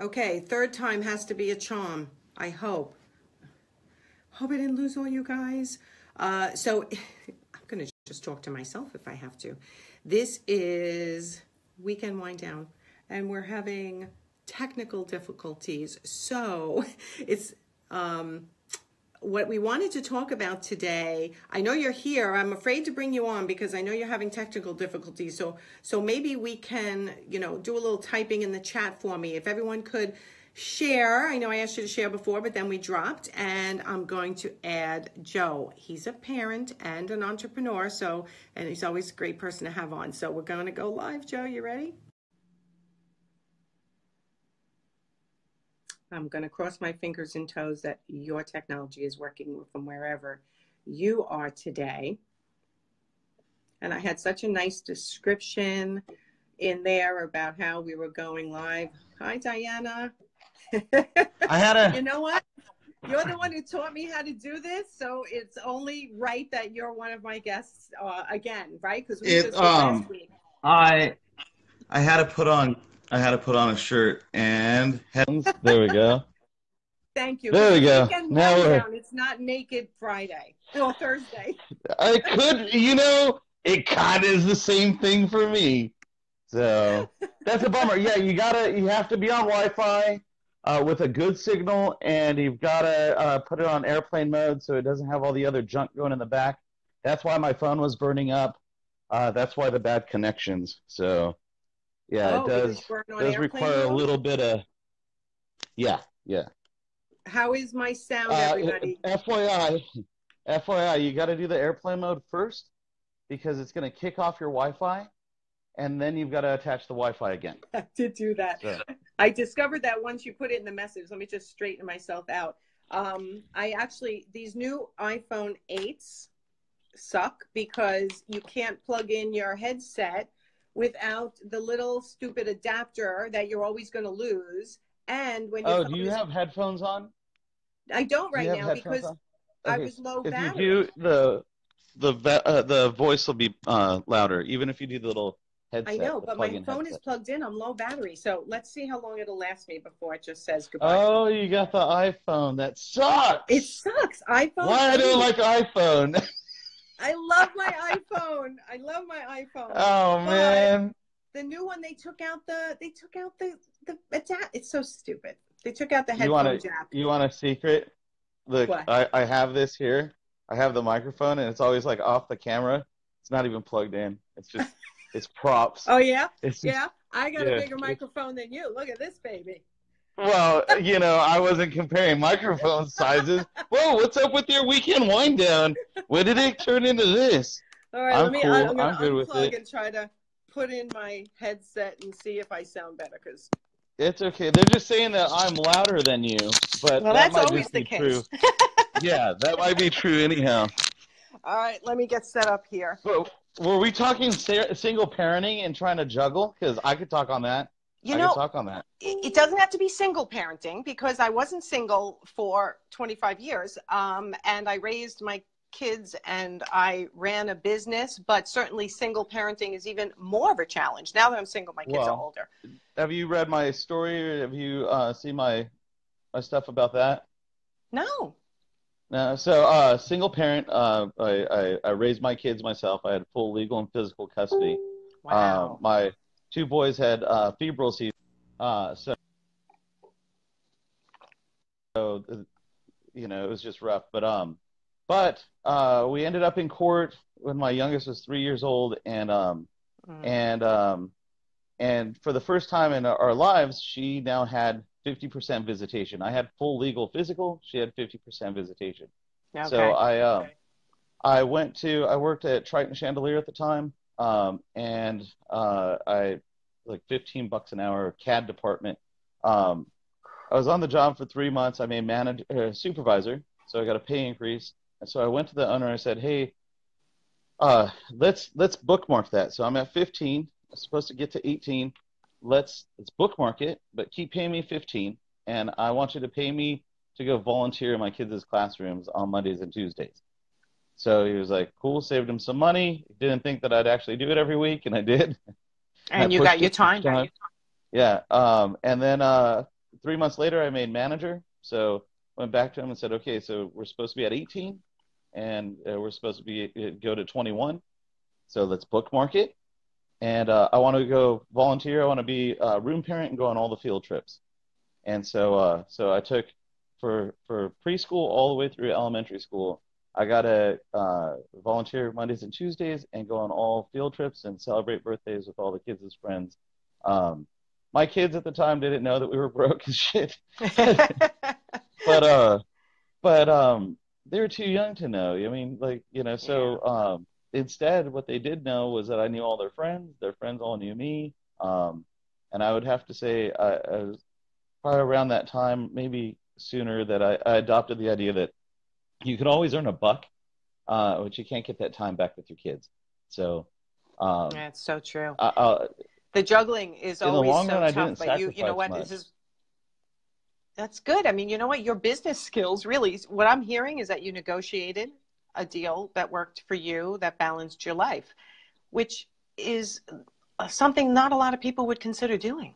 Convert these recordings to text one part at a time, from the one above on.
Okay, third time has to be a charm. I hope. Hope I didn't lose all you guys. Uh, so I'm gonna just talk to myself if I have to. This is weekend wind down, and we're having technical difficulties. So it's um, what we wanted to talk about today. I know you're here. I'm afraid to bring you on because I know you're having technical difficulties. So so maybe we can, you know, do a little typing in the chat for me. If everyone could share. I know I asked you to share before, but then we dropped and I'm going to add Joe. He's a parent and an entrepreneur, so and he's always a great person to have on. So we're going to go live. Joe, you ready? I'm going to cross my fingers and toes that your technology is working from wherever you are today. And I had such a nice description in there about how we were going live. Hi, Diana. I had a. You know what? You're the one who taught me how to do this, so it's only right that you're one of my guests uh, again, right? Because we It, just did um, last week. I. I had to put on. I had to put on a shirt and. There we go. Thank you. there we go. Now we're- It's not Naked Friday or Thursday. I could, you know, it kind of is the same thing for me. So that's a bummer. Yeah, you gotta, you have to be on Wi-Fi uh, with a good signal, and you've gotta uh, put it on airplane mode so it doesn't have all the other junk going in the back. That's why my phone was burning up. Uh, that's why the bad connections. So yeah, Oh, it does does require a little bit of. Yeah, yeah. How is my sound, Uh, everybody? FYI, FYI, you got to do the airplane mode first because it's going to kick off your Wi-Fi, and then you've got to attach the Wi-Fi again. to do that. So, I discovered that once you put it in the message. Let me just straighten myself out. Um, I actually these new iPhone 8s suck because you can't plug in your headset without the little stupid adapter that you're always going to lose. And when oh, do you have headphones on? I don't right have now because on? I was low If battery. you do the the uh, the voice will be uh, louder, even if you do the little headset. I know, but my phone is plugged in. I'm low battery, so let's see how long it'll last me before it just says goodbye. Oh, you got the iPhone. That sucks. it sucks. iPhone. Why I don't like iPhone? I love my iPhone. I love my iPhone. oh But man. The new one, they took out the they took out the the adapt. It's so stupid. They took out the You headphone want to jack. you want a secret? Look, What? I, I have this here. I have the microphone, and it's always like off the camera. It's not even plugged in. It's just it's props. Oh yeah, It's just, yeah. I got a bigger microphone than you. Look at this baby. Well, you know, I wasn't comparing microphone sizes. Whoa, what's up with your weekend wind down? When did it turn into this? All right, I'm let me. cool. Uh, I'm gonna I'm good unplug and try to put in my headset and see if I sound better. Cause It's okay. They're just saying that I'm louder than you, but well, that that's might always just the be case. true. Yeah, that might be true anyhow. All right, let me get set up here. But were we talking single parenting and trying to juggle? Because I could talk on that. You I know, talk on that. it doesn't have to be single parenting because I wasn't single for 25 years. Um, and I raised my kids and I ran a business, but certainly single parenting is even more of a challenge. Now that I'm single, my kids are older. Have you read my story? Have you uh, seen my my stuff about that? No. No. So, uh, single parent. Uh, I, I I raised my kids myself. I had full legal and physical custody. Wow. Uh, my two boys had uh, febrile seizures. Uh, so, so you know, it was just rough. But um, but uh, we ended up in court when my youngest was three years old, and um, Mm. and um, and for the first time in our lives, she now had 50% visitation. I had full legal physical. She had 50% visitation. okay. So I um, I went to I worked at Triton Chandelier at the time, um, and uh, I like 15 bucks an hour CAD department. Um, I was on the job for three months. I made manager uh, supervisor, so I got a pay increase. And so I went to the owner and I said, "Hey, uh, let's let's bookmark that." So I'm at 15. I'm supposed to get to 18. Let's let's bookmark it, but keep paying me 15. And I want you to pay me to go volunteer in my kids' classrooms on Mondays and Tuesdays. So he was like, "Cool." Saved him some money. Didn't think that I'd actually do it every week, and I did. and I you got your time. time. Yeah. Um, and then uh, three months later, I made manager. So went back to him and said, okay, so we're supposed to be at 18, and uh, we're supposed to be uh, go to 21. So let's bookmark it. And uh, I want to go volunteer. I want to be a room parent and go on all the field trips. And so, uh, so I took for for preschool all the way through elementary school. I got to uh, volunteer Mondays and Tuesdays and go on all field trips and celebrate birthdays with all the kids as friends. Um, my kids at the time didn't know that we were broke as shit, but uh, but um, they were too young to know. I mean, like you know, so um, instead, what they did know was that I knew all their friends. Their friends all knew me. Um, and I would have to say, I, I was probably around that time, maybe sooner, that I, I adopted the idea that you can always earn a buck, uh, but you can't get that time back with your kids. So, um, yeah, it's so true. I, the juggling is always so run, I tough, but you, you know what? much. This is that's good. I mean, you know what? Your business skills really. What I'm hearing is that you negotiated a deal that worked for you, that balanced your life, which is uh, something not a lot of people would consider doing.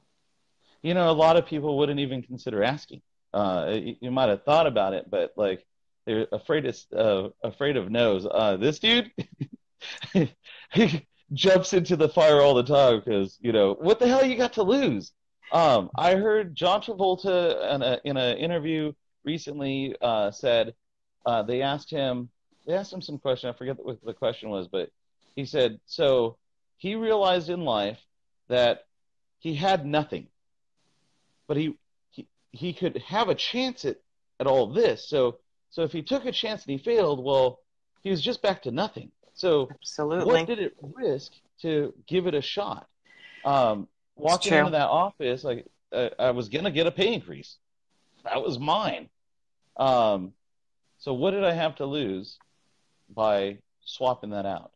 you know, a lot of people wouldn't even consider asking. Uh, you, you might have thought about it, but like they're afraid of uh, afraid of no's. Uh, this dude, he jumps into the fire all the time because you know what the hell you got to lose. Um, I heard John Travolta in a in an interview recently uh, said uh, they asked him they asked him some question. I forget what the question was, but he said so he realized in life that he had nothing but he he, he could have a chance at, at all this. So so if he took a chance and he failed, well, he was just back to nothing. So Absolutely. what did it risk to give it a shot? Um, walking into that office, like uh, I was gonna get a pay increase. That was mine. Um, so what did I have to lose by swapping that out?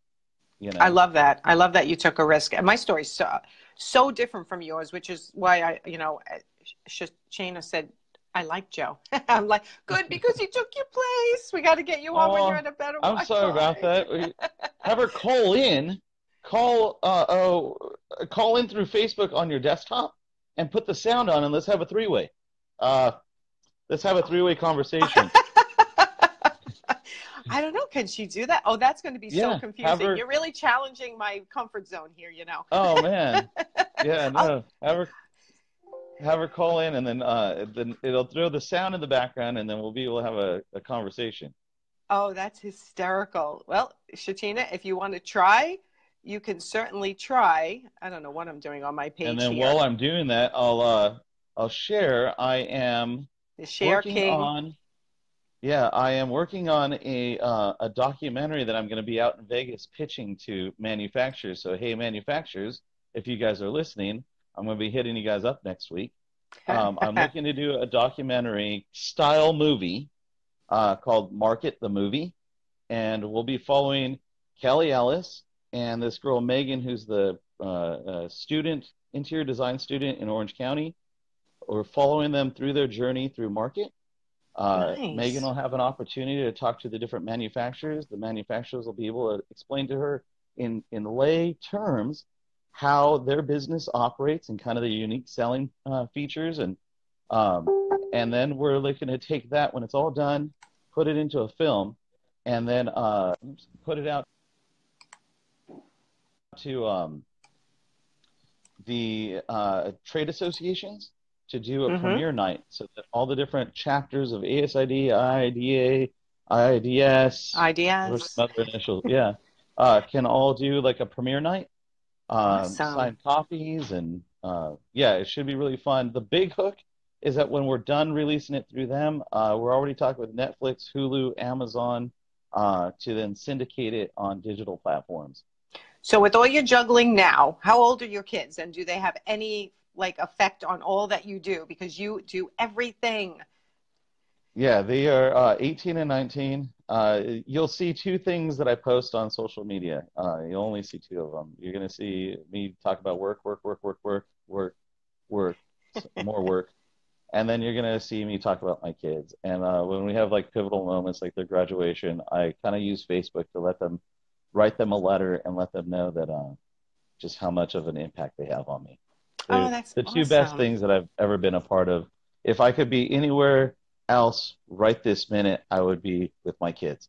You know, I love that. I love that you took a risk. And my story's so so different from yours, which is why I, you know, Sh- Shana said, I like Joe. I'm like, good because he took your place. We got to get you on when Oh, you're in a better. I'm sorry about that. We- Have her call in, call uh oh, call in through Facebook on your desktop, and put the sound on, and let's have a three way. Uh, let's have a three way conversation. I don't know. Can she do that? Oh, that's going to be Yeah, so confusing. her- You're really challenging my comfort zone here. You know. oh man, yeah, no, have her have her call in, and then uh, then it'll throw the sound in the background, and then we'll be able to have a, a conversation. Oh, that's hysterical. Well, Shatina, if you want to try, you can certainly try. I don't know what I'm doing on my page and then here. while I'm doing that, I'll uh, I'll share. I am the Share working King. on yeah i am working on a uh, a documentary that i'm going to be out in vegas pitching to manufacturers so hey manufacturers if you guys are listening i'm going to be hitting you guys up next week um, i'm looking to do a documentary style movie uh, called market the movie and we'll be following kelly ellis and this girl megan who's the uh, uh, student interior design student in orange county we're following them through their journey through market uh, Nice. Megan will have an opportunity to talk to the different manufacturers. The manufacturers will be able to explain to her in, in lay terms how their business operates and kind of the unique selling uh, features. And, um, and then we're looking to take that when it's all done, put it into a film, and then uh, put it out to um, the uh, trade associations to do a Mhm. premiere night so that all the different chapters of ASID, IIDA, IIDS, there's Ideas. some other initials, yeah, uh, can all do like a premiere night, um, Awesome. sign copies, and uh, yeah, it should be really fun. The big hook is that when we're done releasing it through them, uh, we're already talking with Netflix, Hulu, Amazon uh, to then syndicate it on digital platforms. So, with all your juggling now, how old are your kids, and do they have any like effect on all that you do? Because you do everything. Yeah, they are uh, 18 and 19. Uh, you'll see two things that I post on social media. Uh, you'll only see two of them. You're going to see me talk about work, work, work, work, work, work, work, more work. And then you're going to see me talk about my kids. And uh, when we have like pivotal moments like their graduation, I kind of use Facebook to let them write them a letter and let them know that uh, just how much of an impact they have on me. Oh, They're that's the two best things that I've ever been a part of if I could be anywhere else right this minute, I would be with my kids.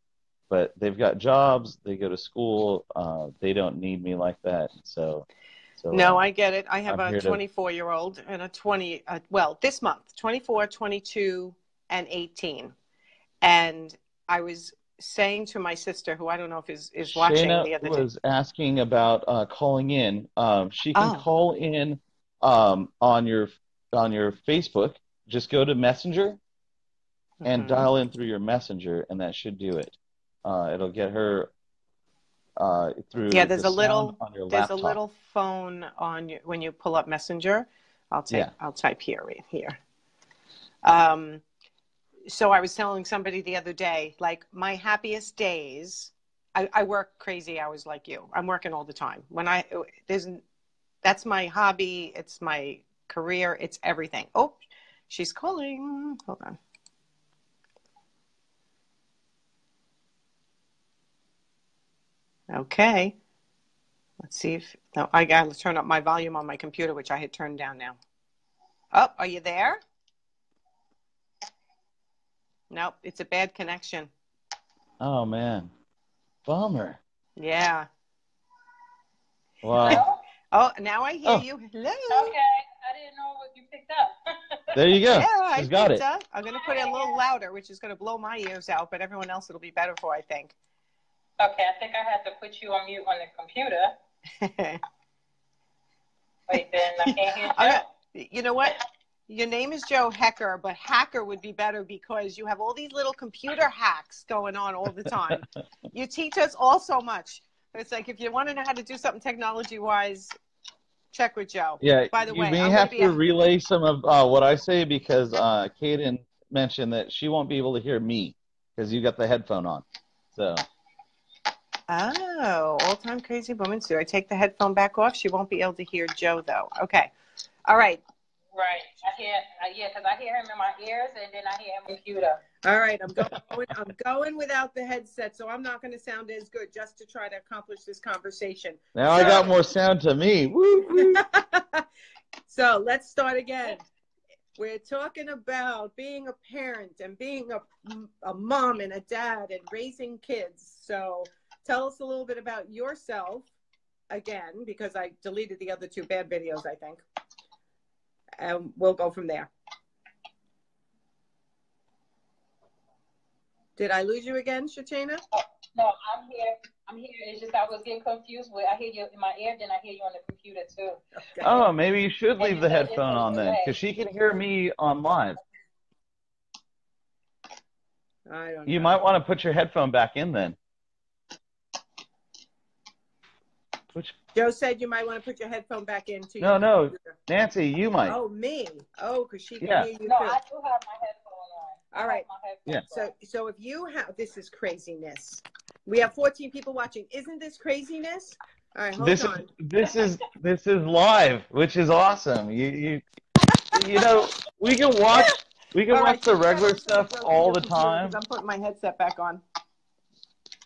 But they've got jobs, they go to school, uh, they don't need me like that. So, so No, uh, I get it. I have I'm a here to- 24 year old and a 20, uh, well, this month, 24, 22, and 18. And I was saying to my sister, who I don't know if is, is watching Shayna the other day. was asking about uh, calling in. Um, she can Oh. call in um, on your on your Facebook. Just go to Messenger and Mhm. dial in through your Messenger, and that should do it. Uh, it'll get her uh, through. Yeah, there's the a little- on your There's laptop. a little phone on you when you pull up Messenger. I'll take. Yeah. I'll type here, right here. Um, so I was telling somebody the other day, like my happiest days. I, I work crazy hours like you. I'm working all the time. When I there's, that's my hobby. It's my career. It's everything. Oh, she's calling. Hold on. Okay. Let's see if no, I got to turn up my volume on my computer, which I had turned down now. Oh, are you there? Nope, it's a bad connection. Oh man, bummer. Yeah. Wow. Oh, now I hear Oh. you. Hello. Okay, I didn't know what you picked up. There you go. Yeah, I She's got it. up. I'm going to put it a little louder, which is going to blow my ears out, but everyone else it'll be better for, I think. Okay, I think I had to put you on mute on the computer. Wait, then I can't hear you. got- you know what? Your name is Joe Haecker, but hacker would be better because you have all these little computer hacks going on all the time. you teach us all so much. It's like if you want to know how to do something technology wise, check with Joe. Yeah. By the you way, may I'm have gonna to a- relay some of uh, what I say because uh, Kaden mentioned that she won't be able to hear me because you got the headphone on. So Oh, all time crazy woman. So I take the headphone back off. She won't be able to hear Joe though. Okay. All right. Right, I hear, uh, yeah, because I hear him in my ears and then I hear him in the computer. All right. I'm going I'm going without the headset, so I'm not going to sound as good just to try to accomplish this conversation. now I got more sound to me. Woo, woo. so let's start again. We're talking about being a parent and being a, a mom and a dad and raising kids. So tell us a little bit about yourself again, because I deleted the other two bad videos, I think. And we'll go from there. Did I lose you again, Shachena? No, I'm here. I'm here. It's just I was getting confused with I hear you in my ear, then I hear you on the computer too. Okay. Oh, maybe you should leave the it's a- it's headphone on then because she can hear me on live. I don't You know. might want to put your headphone back in then. Which Joe said you might want to put your headphone back in. too. No, no. computer. Nancy, you might. Oh, me. Oh, because she can Yeah. hear you No, too. I do have my headphone on. All right. my Yeah. So, so if you have, this is craziness. We have 14 people watching. Isn't this craziness? All right, hold this on. is this is this is live, which is awesome. You you you know we can watch we can All watch right, the regular stuff all the time. I'm putting my headset back on.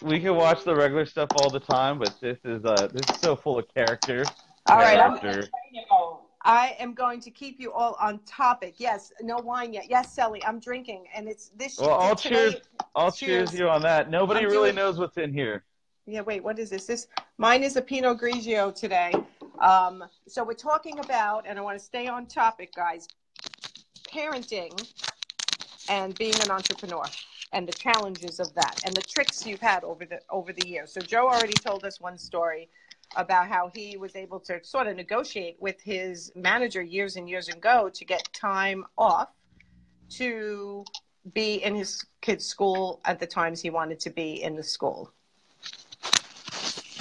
We can watch the regular stuff all the time, but this is uh this is so full of character. All right, I'm I'm, Character. in mode. I am going to keep you all on topic. Yes, no wine yet. Yes, Sally, I'm drinking, and it's this. Well, I'll cheers. I'll cheers, Cheers. you on that. Nobody I'm really doing- knows what's in here. Yeah, wait, what is this? This mine is a Pinot Grigio today. Um, so we're talking about, and I want to stay on topic, guys, parenting and being an entrepreneur and the challenges of that and the tricks you've had over the over the years. So Joe already told us one story about how he was able to sort of negotiate with his manager years and years ago to get time off to be in his kid's school at the times he wanted to be in the school.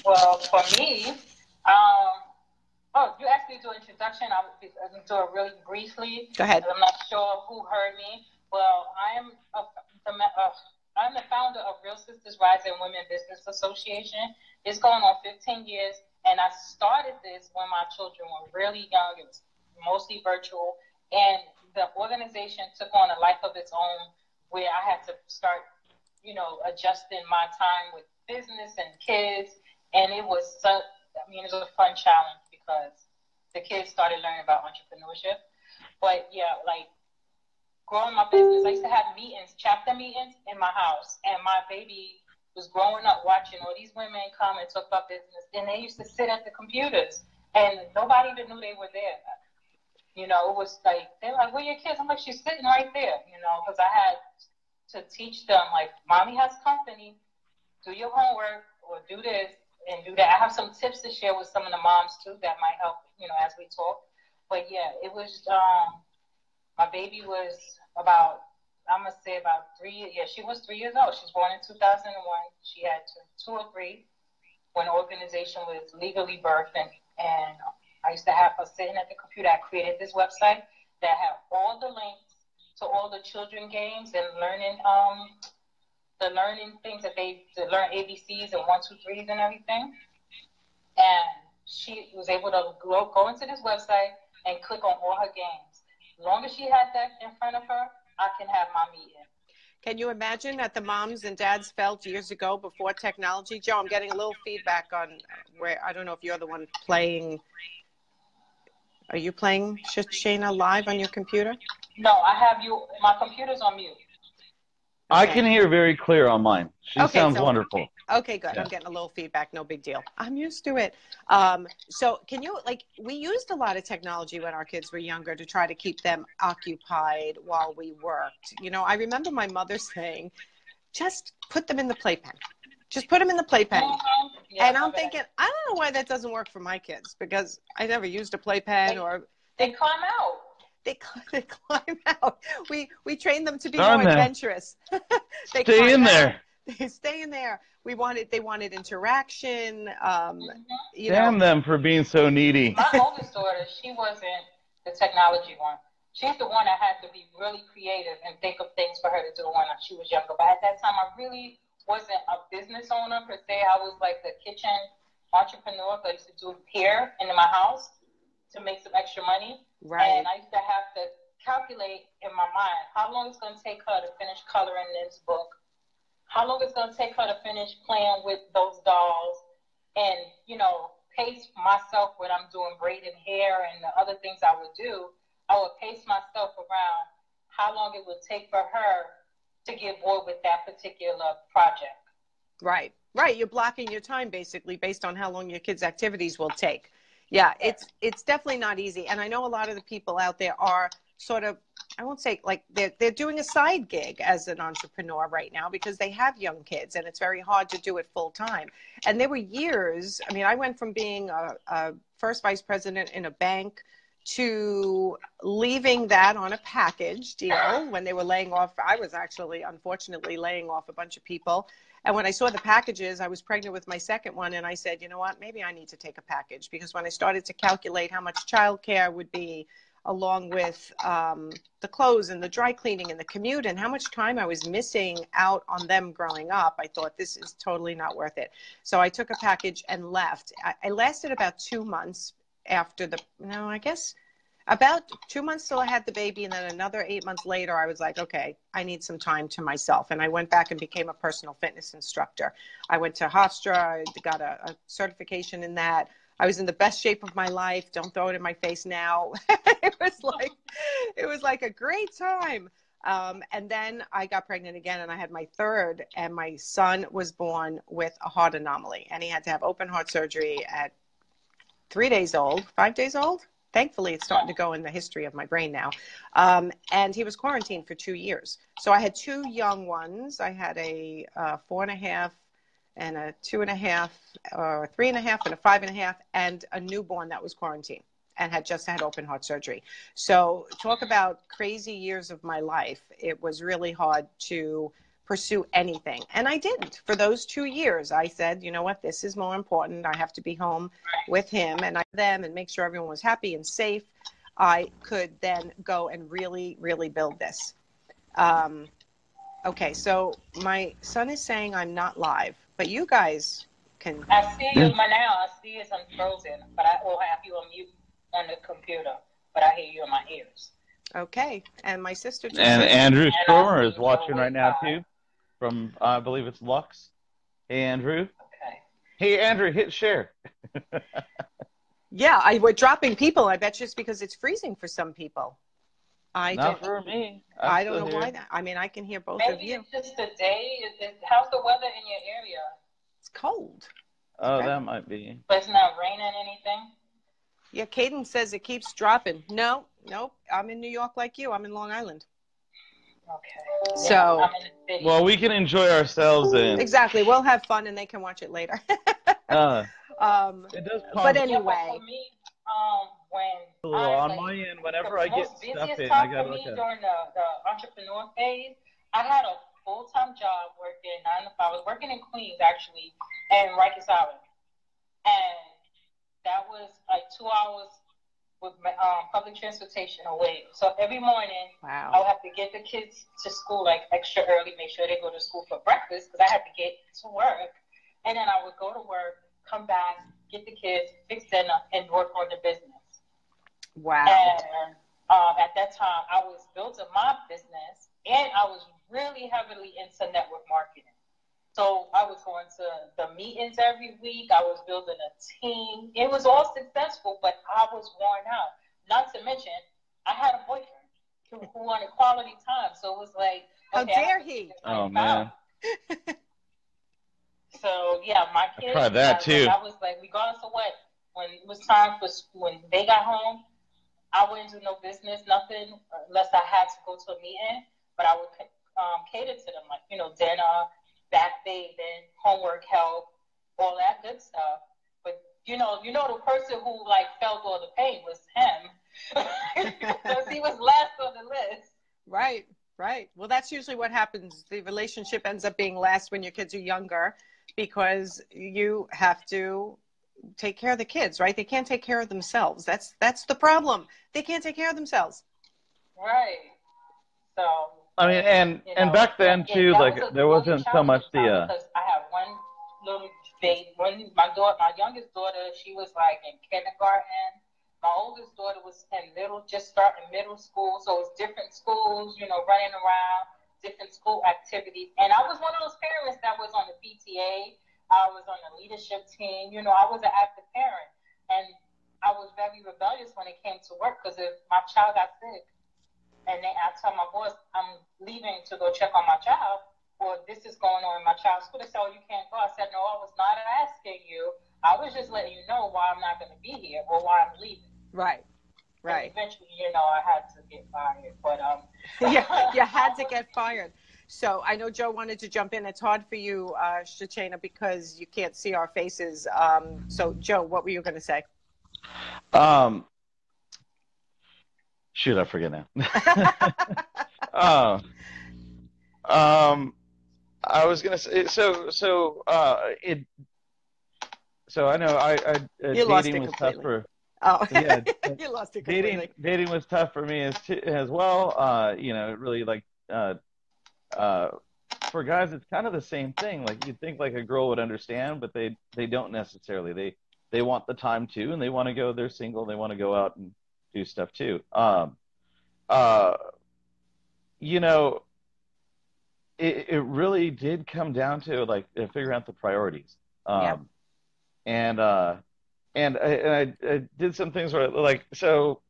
Well, for me, um, oh, you asked me to do an introduction. I will do it really briefly. Go ahead. I'm not sure who heard me. Well, I am a, the, uh, I'm the founder of Real Sisters Rising Women Business Association. It's going on 15 years, and I started this when my children were really young. It was mostly virtual, and the organization took on a life of its own, where I had to start, you know, adjusting my time with business and kids, and it was so. I mean, it was a fun challenge because the kids started learning about entrepreneurship. But yeah, like growing my business. I used to have meetings, chapter meetings in my house, and my baby was growing up watching all these women come and talk about business. And they used to sit at the computers, and nobody even knew they were there. You know, it was like they're like, "Where your kids?" I'm like, "She's sitting right there." You know, because I had to teach them like, "Mommy has company. Do your homework or do this and do that." I have some tips to share with some of the moms too that might help. You know, as we talk. But yeah, it was. um My baby was about I'm gonna say about three. Yeah, she was three years old. She was born in 2001. She had two, two or three when organization was legally birthed, and, and I used to have her sitting at the computer. I created this website that had all the links to all the children games and learning um the learning things that they to learn ABCs and one two threes and everything. And she was able to go, go into this website and click on all her games. As long as she had that in front of her, I can have my meeting. Can you imagine that the moms and dads felt years ago before technology? Joe, I'm getting a little feedback on where I don't know if you're the one playing. Are you playing Shayna live on your computer? No, I have you. My computer's on mute. I can hear very clear on mine. She Okay, sounds so- wonderful. Okay, good. Yeah. I'm getting a little feedback. No big deal. I'm used to it. Um, so, can you like we used a lot of technology when our kids were younger to try to keep them occupied while we worked. You know, I remember my mother saying, "Just put them in the playpen. Just put them in the playpen." Mhm. Yeah, and I'm bad. thinking, I don't know why that doesn't work for my kids because I never used a playpen or they climb out. they, they climb out. We we train them to be Darn more them. adventurous. they Stay climb in out. there. They stay in there. We wanted they wanted interaction. Um, Mhm. you Damn know, them for being so needy. My oldest daughter, she wasn't the technology one. She's the one that had to be really creative and think of things for her to do when she was younger. But at that time, I really wasn't a business owner per se. I was like the kitchen entrepreneur. So I used to do hair in my house to make some extra money. right? And I used to have to calculate in my mind how long it's going to take her to finish coloring this book, how long it's going to take her to finish playing with those dolls, and, you know, pace myself when I'm doing braiding hair and the other things I would do. I would pace myself around how long it would take for her to get bored with that particular project. Right, right. You're blocking your time basically based on how long your kids' activities will take. Yeah, it's it's definitely not easy. And I know a lot of the people out there are sort of I won't say like they're they're doing a side gig as an entrepreneur right now because they have young kids and it's very hard to do it full time. And there were years. I mean, I went from being a, a first vice president in a bank to leaving that on a package deal when they were laying off. I was actually, unfortunately, laying off a bunch of people. And when I saw the packages, I was pregnant with my second one, and I said, you know what, maybe I need to take a package because when I started to calculate how much childcare would be, along with um, the clothes and the dry cleaning and the commute, and how much time I was missing out on them growing up, I thought this is totally not worth it. So I took a package and left. I, I lasted about two months after the, no, I guess about two months till I had the baby, and then another eight months later, I was like, okay, I need some time to myself. And I went back and became a personal fitness instructor. I went to Hofstra, I got a, a certification in that. I was in the best shape of my life. Don't throw it in my face now. it was like, it was like a great time. Um, and then I got pregnant again, and I had my third, and my son was born with a heart anomaly, and he had to have open heart surgery at three days old, five days old thankfully it's starting to go in the history of my brain now um, and he was quarantined for two years so i had two young ones i had a uh, four and a half and a two and a half or three and a half and a five and a half and a newborn that was quarantined and had just had open heart surgery so talk about crazy years of my life it was really hard to pursue anything. And I didn't. For those two years, I said, you know what, this is more important. I have to be home with him and I, them and make sure everyone was happy and safe. I could then go and really, really build this. Um, okay, so my son is saying I'm not live, but you guys can. I see you my now. I see it's unfrozen, but I will have you on mute on the computer, but I hear you in my ears. Okay, and my sister just And said- Andrew And Stormer I is watching right now too, from uh, I believe it's Lux. Hey Andrew. Okay. Hey Andrew, hit share. yeah, I, we're dropping people. I bet just because it's freezing for some people. I Not don't. for me. I'm I don't still know why. here. That, I mean, I can hear both Maybe of you. Maybe it's just the day. Is it, how's the weather in your area? It's cold. Oh, Okay. that might be. But it's not raining anything. Yeah, Caden says it keeps dropping. No, nope. I'm in New York like you. I'm in Long Island. Okay. So- I'm in the city. Well, we can enjoy ourselves and Exactly. We'll have fun and they can watch it later. uh, um, it does But calm Yeah, anyway. but for me, um, when a I, on like, my end. Whenever the I get most stuff in, I got for me like during the, the entrepreneur phase, I had a full time job working nine to five. I was working in Queens actually, and Rikers Island, and that was like two hours with my, um, public transportation away. So every morning I would have to get the kids to school like extra early, make sure they go to school for breakfast because I had to get to work, and then I would go to work, come back, get the kids, fix dinner, and work on the business. Wow. And um, at that time, I was building my business, and I was really heavily into network marketing. So I was going to the meetings every week. I was building a team. It was all successful, but I was worn out. Not to mention, I had a boyfriend who, who wanted quality time. So it was like, How okay, I dare he? Oh, man. So yeah, my kids. tried that, I- too. I was like, regardless of what, when it was time for s- when they got home, I wouldn't do no business, nothing unless I had to go to a meeting. But I would um, cater to them, like you know, dinner, bath bathing, homework help, all that good stuff. But you know, you know, the person who like felt all the pain was him, because he was last on the list. Right, right. Well, that's usually what happens. The relationship ends up being last when your kids are younger because you have to take care of the kids, right? They can't take care of themselves. That's that's the problem. They can't take care of themselves. Right. So I mean, and you and back then yeah, too, like was a there wasn't so much the. Uh, I have one little baby, one my daughter, my youngest daughter, she was like in kindergarten. My oldest daughter was in middle, just starting middle school, so it's different schools, you know, running around, different school activities. And I was one of those parents that was on the PTA. I was on the leadership team. You know, I was an active parent, and I was very rebellious when it came to work because if my child got sick, and then I tell my boss I'm leaving to go check on my child, or this is going on in my child's school, they said, "Oh, you can't go." I said, "No, I was not asking you. I was just letting you know why I'm not going to be here or why I'm leaving." Right, And right. eventually, you know, I had to get fired, but um. yeah, you had to get fired. So I know Joe wanted to jump in. It's hard for you, uh, Shachena, because you can't see our faces. Um, so, Joe, what were you going to say? um, shoot, I forget now. uh, um, I was gonna say so. So, uh, it. So I know I, I uh, You lost dating it was tough completely. for Oh, Yeah, you lost it completely. dating. Dating was tough for me as t- as well. Uh, you know, really like uh, uh, for guys, it's kind of the same thing. Like you'd think like a girl would understand, but they they don't necessarily. They they want the time too, and they want to go. They're single. They want to go out and do stuff too. Um, uh, you know, it it really did come down to like figuring out the priorities. Um, Yeah. and uh, and I, and I, I did some things where like so.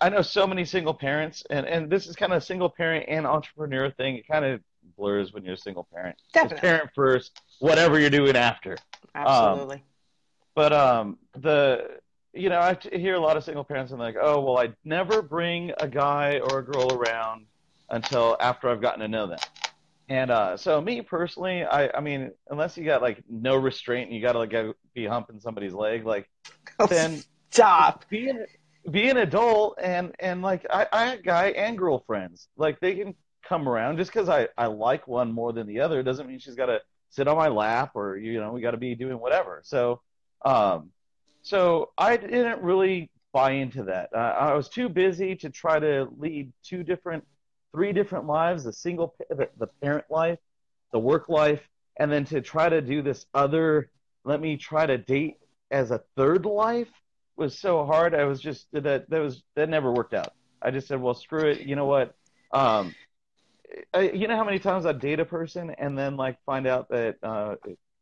I know so many single parents, and, and this is kind of a single parent and entrepreneur thing. It kind of blurs when you're a single parent. It's Definitely. parent first, whatever you're doing after. Absolutely. But um, the you know I hear a lot of single parents and like, oh well, I never bring a guy or a girl around until after I've gotten to know them. And uh, so me personally, I I mean, unless you got like no restraint and you got to like be humping somebody's leg, like then Stop. Be an adult and and like I, I have guy and girlfriends. Like they can come around. Just because I I like one more than the other doesn't mean she's got to sit on my lap or you know we got to be doing whatever. So um so I didn't really buy into that. Uh, I was too busy to try to lead two different three different lives the single the, the parent life the work life and then to try to do this other let me try to date as a third life was so hard. I was just that that was that never worked out. I just said, well, screw it. You know what? Um, I, you know how many times I date a person and then like find out that uh,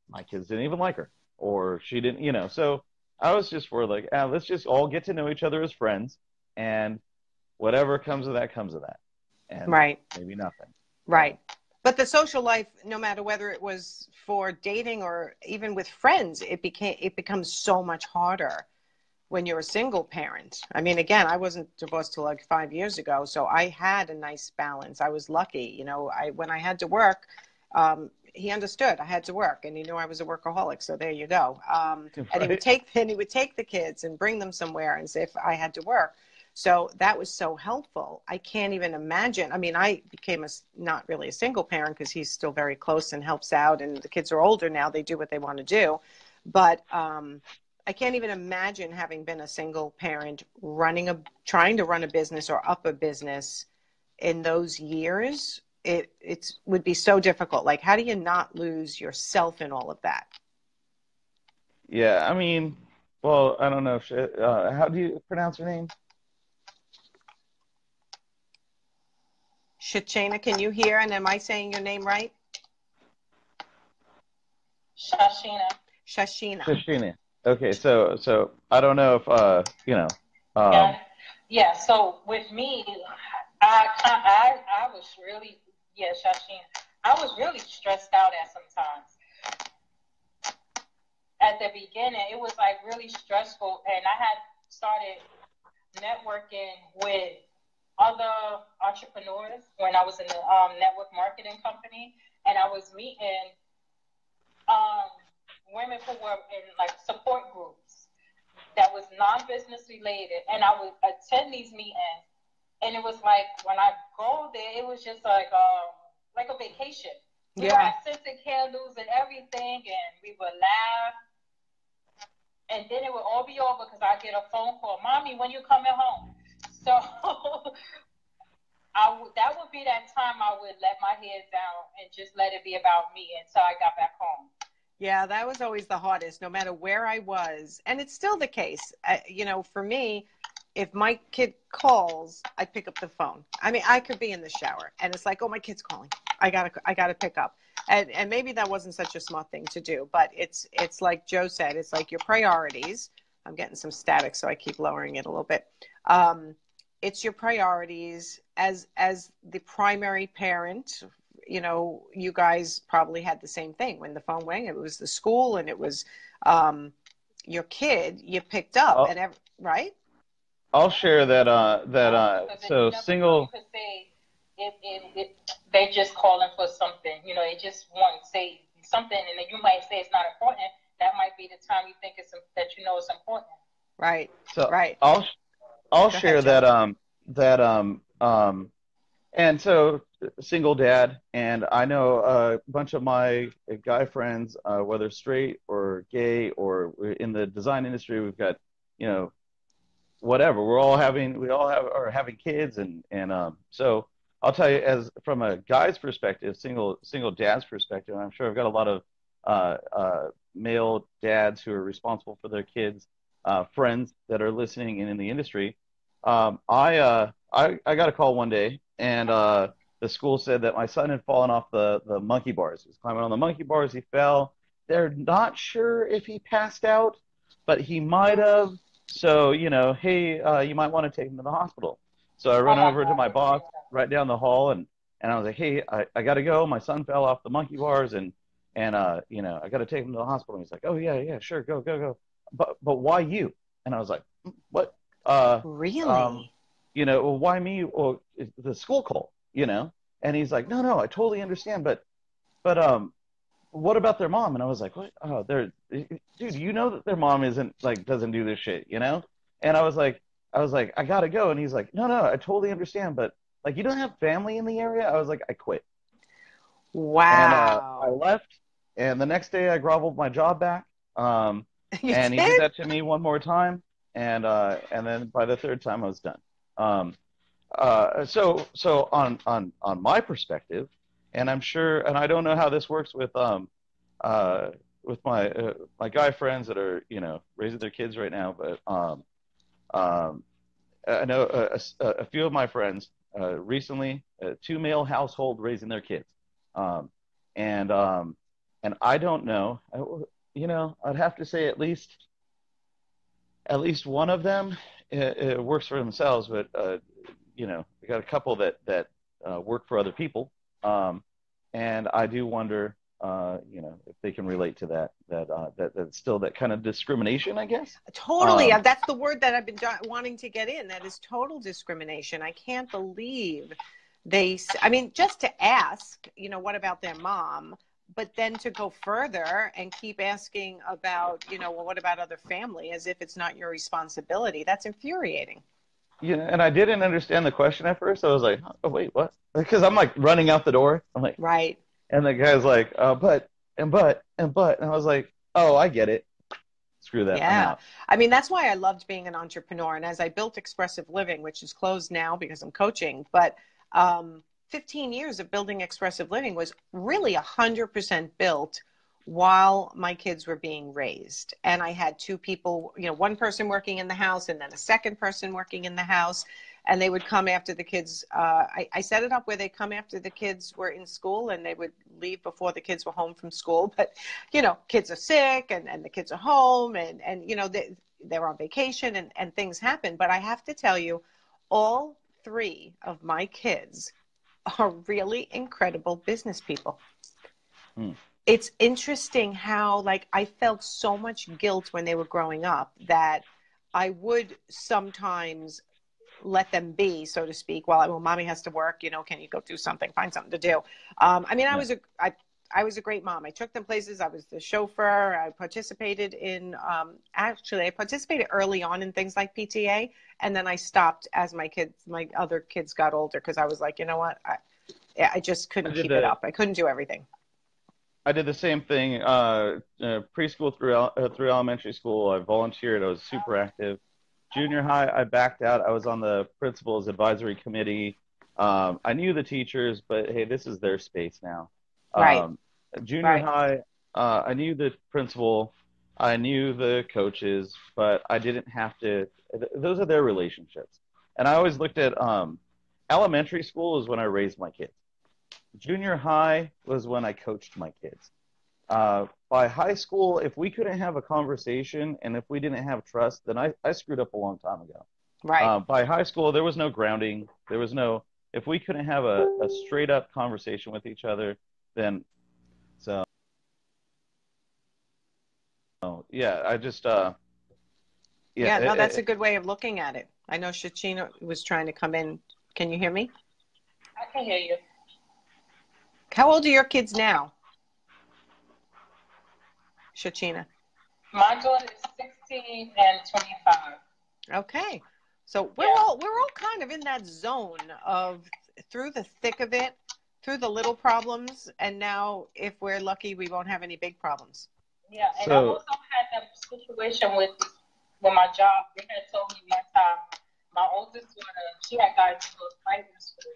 my kids didn't even like her or she didn't, you know. So I was just for like, ah, let's just all get to know each other as friends and whatever comes of that comes of that, and right, maybe nothing. Right. But the social life, no matter whether it was for dating or even with friends, it became it becomes so much harder when you're a single parent. I mean, again, I wasn't divorced till like five years ago, so I had a nice balance. I was lucky, you know. I when I had to work, um, he understood I had to work, and he knew I was a workaholic. So there you go. Um, right. And he would take and he would take the kids and bring them somewhere, and say if I had to work. So that was so helpful. I can't even imagine. I mean, I became a not really a single parent because he's still very close and helps out, and the kids are older now. They do what they want to do, but um, I can't even imagine having been a single parent running a trying to run a business or up a business in those years. It it would be so difficult. Like, how do you not lose yourself in all of that? Yeah, I mean, well, I don't know. If she, uh, how do you pronounce her name? Shachena, can you hear? And am I saying your name right? Shashina. Shashina. Shashina. Okay, so so I don't know if uh you know. Um, yeah. yeah. So with me, I I I was really yeah Shashina. I was really stressed out at sometimes. At the beginning, it was like really stressful, and I had started networking with other entrepreneurs when I was in the um, network marketing company, and I was meeting um, women who were in like support groups that was non-business related, and I would attend these meetings, and it was like when I go there, it was just like um, like a vacation. We yeah. had scented candles and everything, and we would laugh. And then it would all be over because I get a phone call, "Mommy, when you coming home?" So I that would be that time I would let my head down and just let it be about me until I got back home. Yeah, that was always the hardest, no matter where I was, and it's still the case. you know, for me, if my kid calls, I pick up the phone. I mean, I could be in the shower, and it's like, oh, my kid's calling. I gotta, I gotta pick up. And, and maybe that wasn't such a smart thing to do, but it's, it's like Joe said, it's like your priorities. I'm getting some static, so I keep lowering it a little bit. Um, it's your priorities as as the primary parent you know you guys probably had the same thing. When the phone rang it was the school and it was um, your kid you picked up I'll, and every, right? I'll share that uh that uh so single it, it, it, they're just calling for something you know they just want to say something and then you might say it's not important. That might be the time you think it's that you know it's important. Right so right. I'll I'll Go share ahead, that um that um um and so single dad and I know a bunch of my guy friends uh, whether straight or gay or in the design industry we've got you know whatever. We're all having we all have are having kids and and um so I'll tell you as from a guy's perspective single single dad's perspective I'm sure I've got a lot of uh, uh, male dads who are responsible for their kids uh, friends that are listening and in the industry. Um, I, uh, I I got a call one day, and uh, the school said that my son had fallen off the the monkey bars. He was climbing on the monkey bars. He fell. They're not sure if he passed out, but he might have. So you know, hey, uh, you might want to take him to the hospital. So I run over to my boss right down the hall, and and I was like, hey, I, I got to go. My son fell off the monkey bars, and and uh, you know, I got to take him to the hospital. And he's like, oh yeah, yeah, sure, go, go, go. But but why you? And I was like, what? Uh, really? Um, you know, well, why me? Or the school call, you know? And he's like, no, no, I totally understand, but, but, um, what about their mom? And I was like, what? Oh, they're, dude, you know that their mom isn't like, doesn't do this shit, you know? And I was like, I was like, I gotta go. And he's like, no, no, I totally understand, but like, you don't have family in the area. I was like, I quit. Wow. And, uh, I left, and the next day I groveled my job back. Um, and did? he did that to me one more time and uh, and then by the third time I was done. Um, uh, so so on on on my perspective, and I'm sure, and I don't know how this works with um uh, with my uh, my guy friends that are you know raising their kids right now, but um um I know a, a, a few of my friends uh, recently uh, two male household raising their kids, um, and um and I don't know, you know, I'd have to say at least at least one of them it, it works for themselves, but uh, you know, I got a couple that that uh, work for other people, um, and I do wonder, uh, you know, if they can relate to that that uh, that that's still that kind of discrimination, I guess. Totally, um, that's the word that I've been wanting to get in. That is total discrimination. I can't believe they. I mean, just to ask, you know, what about their mom? But then to go further and keep asking about, you know, well, what about other family, as if it's not your responsibility. That's infuriating you know, and I didn't understand the question at first. I was like, oh wait, what? Because I'm like running out the door. I'm like, right. And the guy's like, uh, but and but and but, and I was like, oh, I get it. Screw that. Yeah. I mean, that's why I loved being an entrepreneur. And as I built Expressive Living, which is closed now because I'm coaching, but um, 15 years of building Expressive Living was really 100% built while my kids were being raised. And I had two people, you know, one person working in the house and then a second person working in the house. And they would come after the kids. Uh, I, I, set it up where they come after the kids were in school and they would leave before the kids were home from school. But, you know, kids are sick and, and the kids are home and, and you know, they, they're on vacation and, and things happen. But I have to tell you, all three of my kids are really incredible business people. Hmm it's interesting how like I felt so much guilt when they were growing up that I would sometimes let them be, so to speak, while I, well, mommy has to work, you know, can you go do something, find something to do? Um, I mean, I was a, I, I was a great mom. I took them places. I was the chauffeur. I participated in, um, actually, I participated early on in things like PTA, and then I stopped as my kids, my other kids got older because I was like, you know what, I, I just couldn't keep it up. I couldn't do everything. I did the same thing. Uh, uh, preschool through uh, through elementary school, I volunteered. I was super active. Junior high, I backed out. I was on the principal's advisory committee. Um, I knew the teachers, but hey, this is their space now. Right. Um, junior right. high, uh, I knew the principal. I knew the coaches, but I didn't have to. Th- those are their relationships. And I always looked at um, elementary school is when I raised my kids junior high was when I coached my kids. Uh, by high school, if we couldn't have a conversation and if we didn't have trust, then I, I screwed up a long time ago. Right. Uh, by high school, there was no grounding. There was no, if we couldn't have a, a straight up conversation with each other, then so. Oh, yeah, I just, uh, yeah, yeah no, that's it, a good way of looking at it. I know Shachina was trying to come in. Can you hear me? I can hear you. How old are your kids now? Shachina. My daughter is 16 and 25. Okay. So we're yeah. all we're all kind of in that zone of through the thick of it, through the little problems, and now if we're lucky, we won't have any big problems. Yeah, and so, I also had that situation with with my job. They had told me one time my oldest daughter, she had gotten into a fight in school,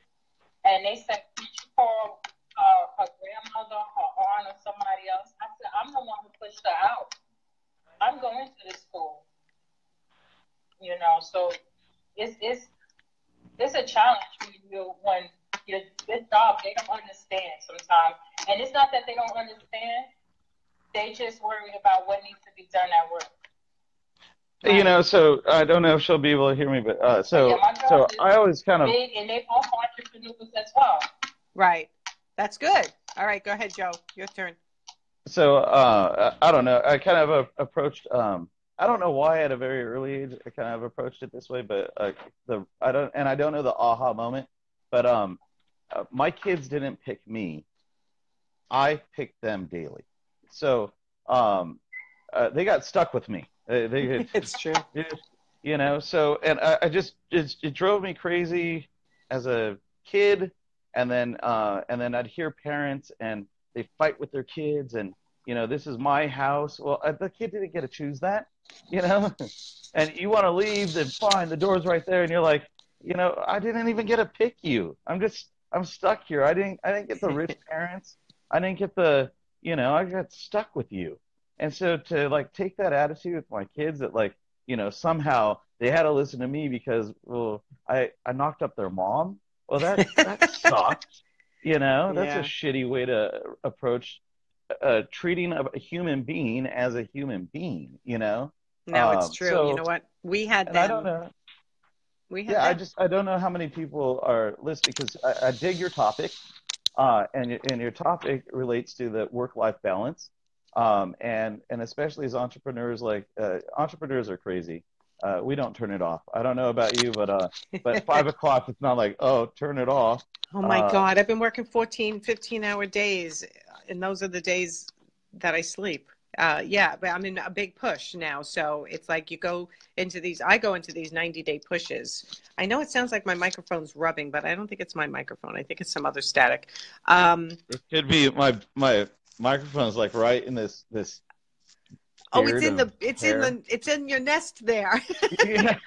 and they said, "Did you call her, her grandmother, her aunt, or somebody else. I said, I'm the one who pushed her out. I'm going to this school. You know, so it's it's it's a challenge for you when your this job they don't understand sometimes, and it's not that they don't understand. They just worry about what needs to be done at work. You know, so I don't know if she'll be able to hear me, but uh, so yeah, so I always kind of big, and they both entrepreneurs as well. Right. That's good. All right, go ahead, Joe. Your turn. So uh, I don't know. I kind of uh, approached. Um, I don't know why at a very early age I kind of approached it this way, but uh, the I don't and I don't know the aha moment, but um, uh, my kids didn't pick me. I picked them daily, so um, uh, they got stuck with me. They, they it's true. You know, so and I, I just it, it drove me crazy as a kid and then uh, and then I'd hear parents and they fight with their kids and you know this is my house. Well, uh, the kid didn't get to choose that, you know, and you want to leave, then fine, the door's right there, and you're like, you know, I didn't even get to pick you. I'm just I'm stuck here. I didn't I didn't get the rich parents. I didn't get the you know I got stuck with you. And so to like take that attitude with my kids that like you know somehow they had to listen to me because well I I knocked up their mom well, that that sucks. You know, that's yeah. a shitty way to approach uh, treating a, a, human being as a human being. You know. No, um, it's true. So, you know what? We had that I don't know. We have Yeah, I just I don't know how many people are listening because I, I dig your topic, uh, and and your topic relates to the work-life balance, um, and and especially as entrepreneurs, like uh, entrepreneurs are crazy. Uh, we don't turn it off. I don't know about you, but uh, but five o'clock, it's not like oh, turn it off. Oh my Uh, God, I've been working 14, 15 hour days, and those are the days that I sleep. Uh, yeah, but I'm in a big push now. So it's like you go into these, I go into these 90 day pushes. I know it sounds like my microphone's rubbing, but I don't think it's my microphone. I think it's some other static. Um, It could be my my microphone's like right in this this. Oh, it's in the, it's in the, it's in your nest there. yeah.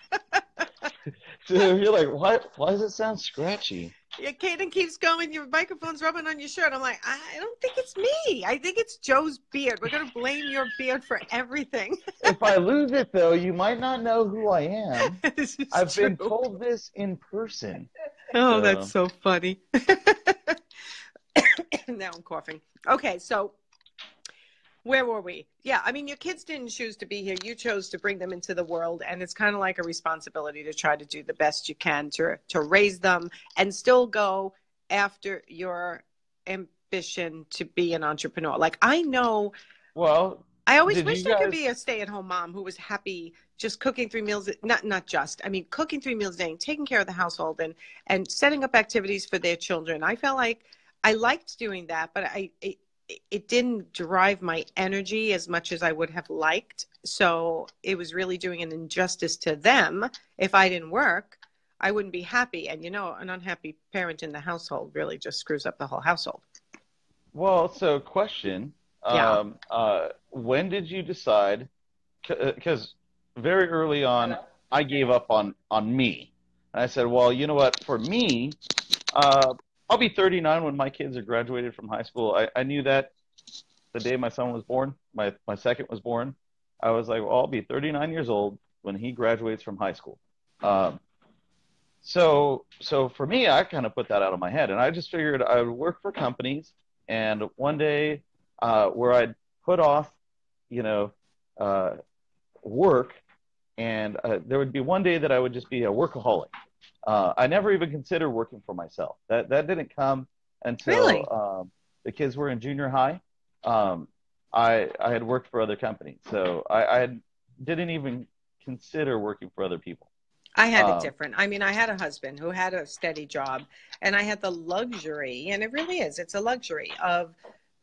so you're like, why why does it sound scratchy? Yeah, Kaden keeps going. Your microphone's rubbing on your shirt. I'm like, I don't think it's me. I think it's Joe's beard. We're gonna blame your beard for everything. if I lose it though, you might not know who I am. this is I've been told this in person. Oh, so- that's so funny. now I'm coughing. Okay, so where were we? Yeah, I mean, your kids didn't choose to be here. You chose to bring them into the world, and it's kind of like a responsibility to try to do the best you can to to raise them and still go after your ambition to be an entrepreneur. Like I know Well, I always wished you I could be a stay-at-home mom who was happy just cooking three meals. Not not just. I mean, cooking three meals a day, and taking care of the household, and and setting up activities for their children. I felt like I liked doing that, but I it, it didn't drive my energy as much as I would have liked. So it was really doing an injustice to them. If I didn't work, I wouldn't be happy. And you know, an unhappy parent in the household really just screws up the whole household. well. So, question. Yeah. Um, uh, when did you decide? Because very early on, I gave up on on me. And I said, well, you know what? For me, uh, I'll be 39 when my kids are graduated from high school. I, I knew that the day my son was born, my my second was born. I was like, well, I'll be 39 years old when he graduates from high school. Um, so so for me, I kind of put that out of my head, and I just figured I would work for companies, and one day uh, where I'd put off, you know, uh, work, and uh, there would be one day that I would just be a workaholic. Uh, I never even considered working for myself. That that didn't come until Really? um, the kids were in junior high. Um, I I had worked for other companies, so I, I had, didn't even consider working for other people. I had Um, it different. I mean, I had a husband who had a steady job, and I had the luxury, and it really is, it's a luxury of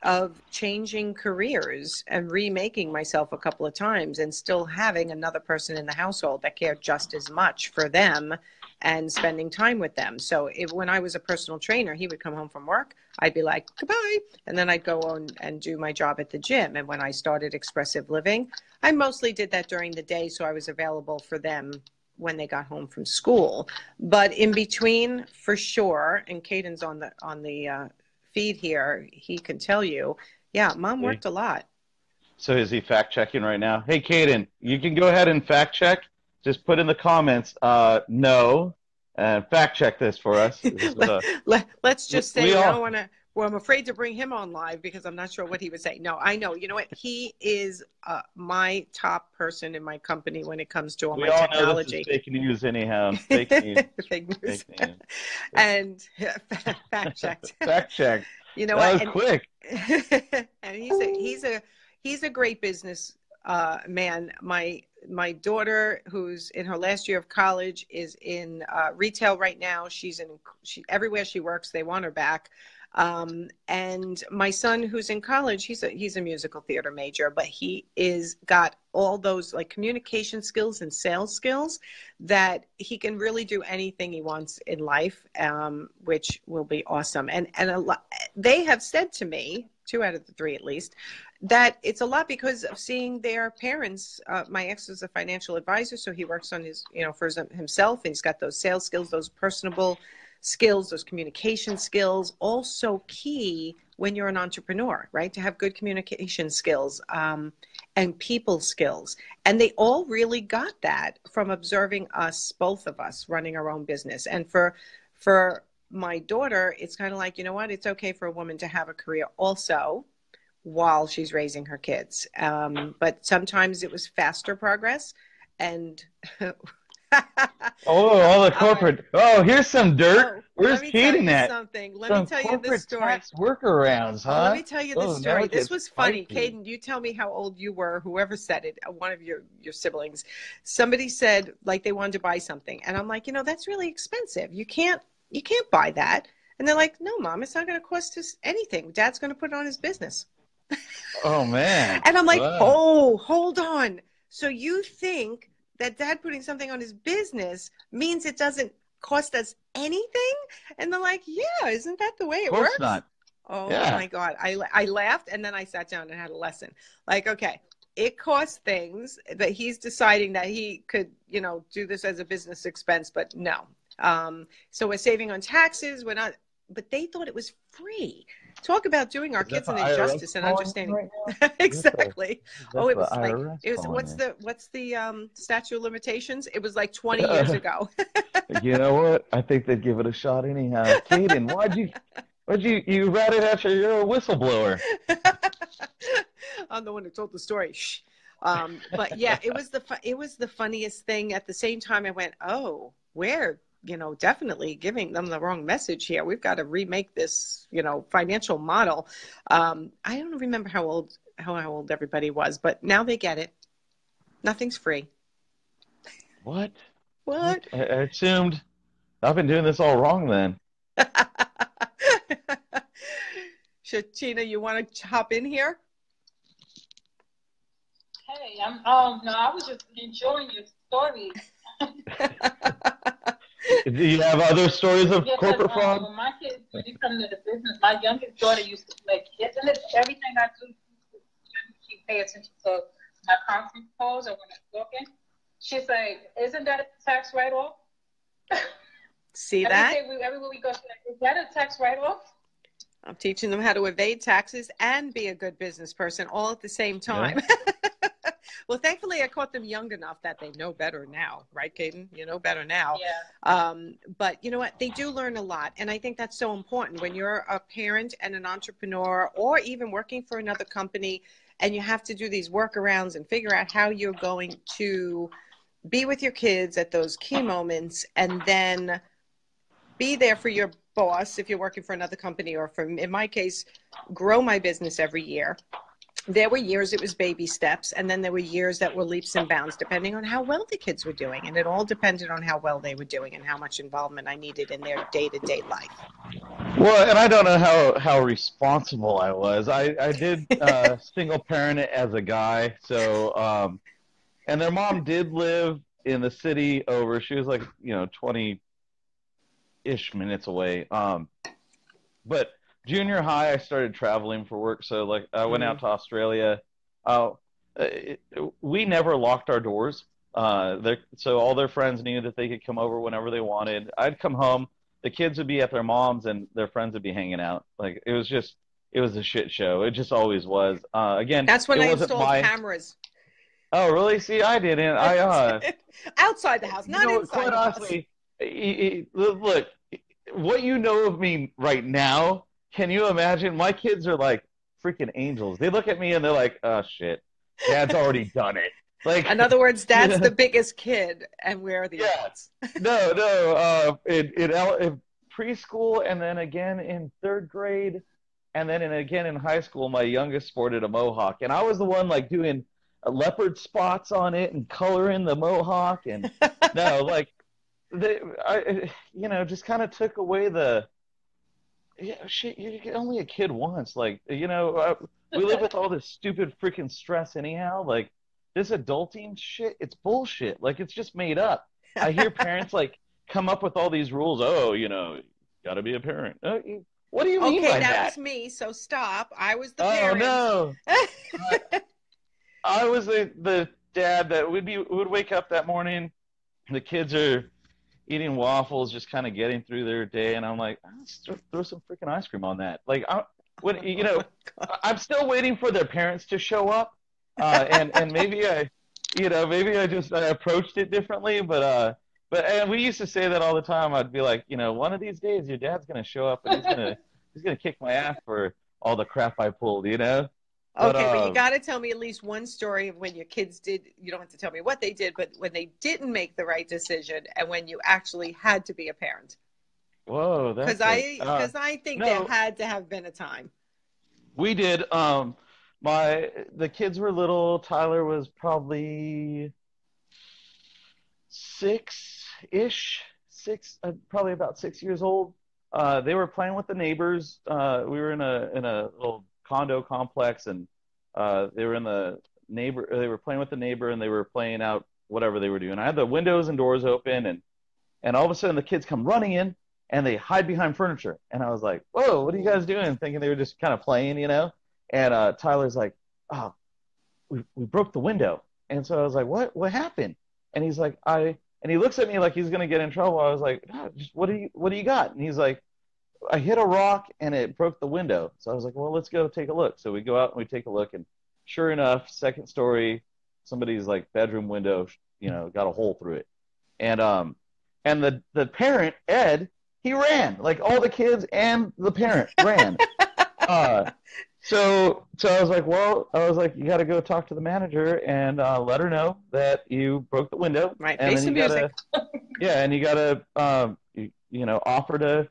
of changing careers and remaking myself a couple of times and still having another person in the household that cared just as much for them and spending time with them. So if when I was a personal trainer, he would come home from work, I'd be like, goodbye. And then I'd go on and do my job at the gym. And when I started expressive living, I mostly did that during the day. So I was available for them when they got home from school. But in between, for sure, and Caden's on the on the uh, feed here, he can tell you, yeah, mom worked a lot. So is he fact checking right now? Hey, Caden, you can go ahead and fact check. Just put in the comments, uh, no, and fact check this for us. This is, uh, Let, let's just say we all- don't want to. Well, I'm afraid to bring him on live because I'm not sure what he would say. No, I know. You know what? He is uh, my top person in my company when it comes to all we my all know this technology. is fake news anyhow. Fake news. Fake news. Fake news. and fact checked. fact check. You know that what? was quick. and he's a he's a he's a great business uh, man. My my daughter, who's in her last year of college, is in uh, retail right now. She's in she everywhere she works. They want her back. Um, and my son, who's in college, he's a he's a musical theater major, but he is got all those like communication skills and sales skills that he can really do anything he wants in life, um, which will be awesome. And and a lot, they have said to me, two out of the three at least, that it's a lot because of seeing their parents. Uh, my ex is a financial advisor, so he works on his, you know, for his, himself, and he's got those sales skills, those personable skills, those communication skills, also key when you're an entrepreneur, right? To have good communication skills um, and people skills. And they all really got that from observing us, both of us, running our own business. And for for my daughter, it's kind of like, you know what? It's okay for a woman to have a career also while she's raising her kids. Um, but sometimes it was faster progress. And oh, all the corporate. Oh, here's some dirt. Oh, Where's let me tell Kaden you at? something. Let Some me tell you this story. tax workarounds, huh? let me tell you this Oh, story. This was funny. Caden, you tell me how old you were, whoever said it, uh, one of your, your siblings. Somebody said like they wanted to buy something. And I'm like, you know, that's really expensive. You can't you can't buy that. And they're like, no, mom, it's not gonna cost us anything. Dad's gonna put it on his business. Oh man. And I'm like, Wow. oh, hold on. So you think that dad putting something on his business means it doesn't cost us anything? And they're like, yeah, isn't that the way it works? not. Oh Yeah. my God. I, I laughed and then I sat down and had a lesson. Like, okay, it costs things that he's deciding that he could, you know, do this as a business expense, but no. Um, so we're saving on taxes. We're not, but they thought it was free. Talk about doing our Is kids an injustice and understanding. right exactly. Oh, it was like IRS it was. What's the what's the um, statute of limitations? It was like 20 years ago. You know what? I think they'd give it a shot anyhow. Kaden, why'd you why'd you you ratted after you're a whistleblower? I'm the one who told the story. Shh. Um, but yeah, it was the fu- it was the funniest thing. At the same time, I went, oh, we're you know definitely giving them the wrong message here. We've got to remake this you know financial model. Um, I don't remember how old how, how old everybody was, but now they get it. Nothing's free. What? What? I, I assumed I've been doing this all wrong then. Shachina, you want to hop in here? Hey, I'm um no, I was just enjoying your story. Do you have other stories of Yeah, 'cause, corporate um, fraud? When my kids when they come to the business, my youngest daughter used to like isn't it everything I do she pay attention to my conference calls or when I'm talking. She's like, Isn't that a tax write off? See that? Every day we everywhere we go, she's like, Is that a tax write off? I'm teaching them how to evade taxes and be a good business person all at the same time. well, thankfully, I caught them young enough that they know better now, right, Caden? You know better now. Yeah. Um, but you know what? They do learn a lot. And I think that's so important when you're a parent and an entrepreneur or even working for another company and you have to do these workarounds and figure out how you're going to be with your kids at those key moments and then be there for your boss if you're working for another company or from in my case grow my business every year there were years it was baby steps and then there were years that were leaps and bounds depending on how well the kids were doing and it all depended on how well they were doing and how much involvement i needed in their day-to-day life Well, and I don't know how, how responsible I was. I, I did uh, single parent it as a guy. So, um, and their mom did live in the city over, she was like, you know, 20 ish minutes away. Um, but junior high, I started traveling for work. So, like, I went out to Australia. Uh, it, we never locked our doors. Uh, so all their friends knew that they could come over whenever they wanted. I'd come home the kids would be at their mom's and their friends would be hanging out. Like it was just, it was a shit show. It just always was. Uh, again, that's when it wasn't installed my. cameras Oh, really? See, I didn't. I uh, outside the house you not know, inside quite the house honestly, look, what you know of me right now. Can you imagine? My kids are like freaking angels. They look at me and they're like, "Oh shit, Dad's already done it." Like, in other words dad's the biggest kid and we're the Yeah. adults no, no. Uh, in, in, in preschool, and then again in third grade, and then in, again in high school, my youngest sported a mohawk, and I was the one like doing leopard spots on it and coloring the mohawk, and no, like they, I, you know, just kind of took away the. Yeah, shit. You're only a kid once. Like, you know, uh, we live with all this stupid freaking stress anyhow. Like, this adulting shit, it's bullshit. Like, it's just made up. I hear parents like come up with all these rules. Oh, you know, got to be a parent. Uh, you- what do you mean okay by that, Okay, that? was me so stop i was the Oh parent no! I was the the dad that would be would wake up that morning. The kids are eating waffles, just kind of getting through their day, and I'm like, "Ah, let's throw, throw some freaking ice cream on that. Like, I, when you know, I'm still waiting for their parents to show up, uh, and and maybe I, you know, maybe I just I approached it differently, but uh, but and we used to say that all the time. I'd be like, you know, one of these days your dad's gonna show up and he's gonna he's gonna kick my ass for all the crap I pulled, you know. Okay, But, but, you um, got to tell me at least one story of when your kids did. You don't have to tell me what they did, but when they didn't make the right decision, and when you actually had to be a parent. Whoa, that's Because I, a- uh, because I think no. there had to have been a time. We did. Um, my the kids were little. Tyler was probably six ish, six, uh, probably about six years old. Uh, they were playing with the neighbors. Uh, we were in a in a little condo complex, and uh, they were in the neighbor. They were playing with the neighbor, and they were playing out whatever they were doing. I had the windows and doors open, and and all of a sudden the kids come running in, and they hide behind furniture. And I was like, "Whoa, what are you guys doing?" Thinking they were just kind of playing, you know. And uh, Tyler's like, "Oh, we we broke the window." And so I was like, "What? What happened?" And he's like, "I." And he looks at me like he's gonna get in trouble. I was like, "Ah, just, "What do you What do you got?" And he's like, "I hit a rock and it broke the window." So I was like, "Well, let's go take a look." So we go out and we take a look, and sure enough, second story, somebody's like bedroom window, you know, got a hole through it. And um, and the the parent Ed, he ran like all the kids and the parent ran. uh, so so I was like, well, I was like, you got to go talk to the manager and uh, let her know that you broke the window. Right, And face then the you gotta, yeah, and you gotta, um, you, you know, offer to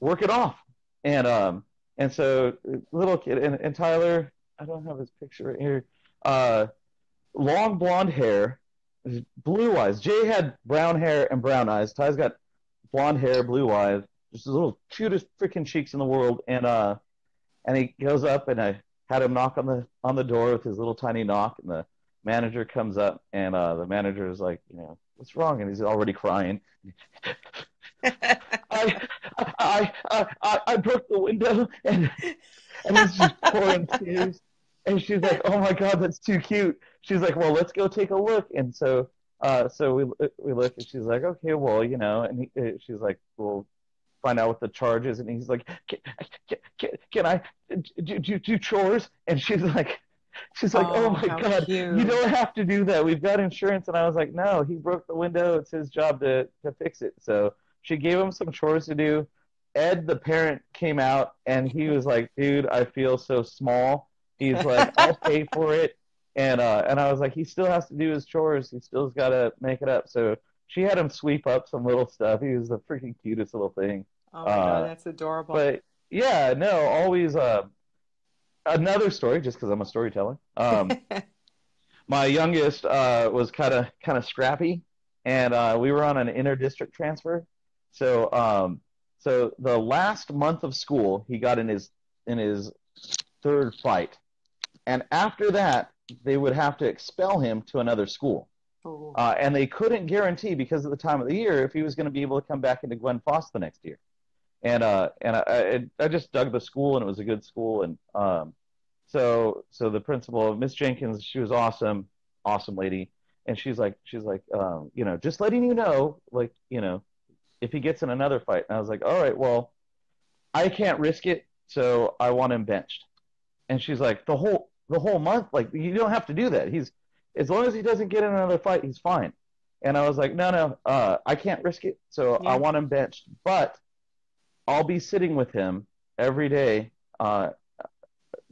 work it off. And um, and so little kid and, and Tyler, I don't have his picture right here. Uh, long blonde hair, blue eyes. Jay had brown hair and brown eyes. Ty's got blonde hair, blue eyes, just the little cutest freaking cheeks in the world. And uh, and he goes up and I had him knock on the on the door with his little tiny knock, and the manager comes up and uh, the manager is like, you know, what's wrong? And he's already crying. I, I, I, I, I broke the window and and he's just pouring tears. And she's like, "Oh my God, that's too cute." She's like, "Well, let's go take a look." And so, uh, so we we look, and she's like, "Okay, well, you know," and he, uh, she's like, "We'll find out what the charge is." And he's like, "Can, can, can, can I do, do do chores?" And she's like, she's like, "Oh, Oh, my God, cute. you don't have to do that. We've got insurance." And I was like, "No, he broke the window. It's his job to to fix it." So she gave him some chores to do. Ed, the parent, came out and he was like, "Dude, I feel so small." He's like, "I'll pay for it," and uh, and I was like, "He still has to do his chores. He still's got to make it up." So she had him sweep up some little stuff. He was the freaking cutest little thing. Oh my god, Uh, that's adorable. But yeah, no, always uh, another story. Just because I'm a storyteller. Um, my youngest uh, was kind of kind of scrappy, and uh, we were on an inter-district transfer. So um, so the last month of school, he got in his in his third fight, and after that, they would have to expel him to another school. Oh. Uh, and they couldn't guarantee because of the time of the year if he was going to be able to come back into Guin Foss the next year. And uh, and I, I, I just dug the school and it was a good school and um, so so the principal of Miss Jenkins she was awesome awesome lady and she's like she's like um, you know just letting you know like you know if he gets in another fight. And I was like all right well I can't risk it so I want him benched. And she's like the whole the whole month like you don't have to do that. He's as long as he doesn't get in another fight he's fine. And I was like no no uh, I can't risk it so Yeah. I want him benched. But I'll be sitting with him every day uh,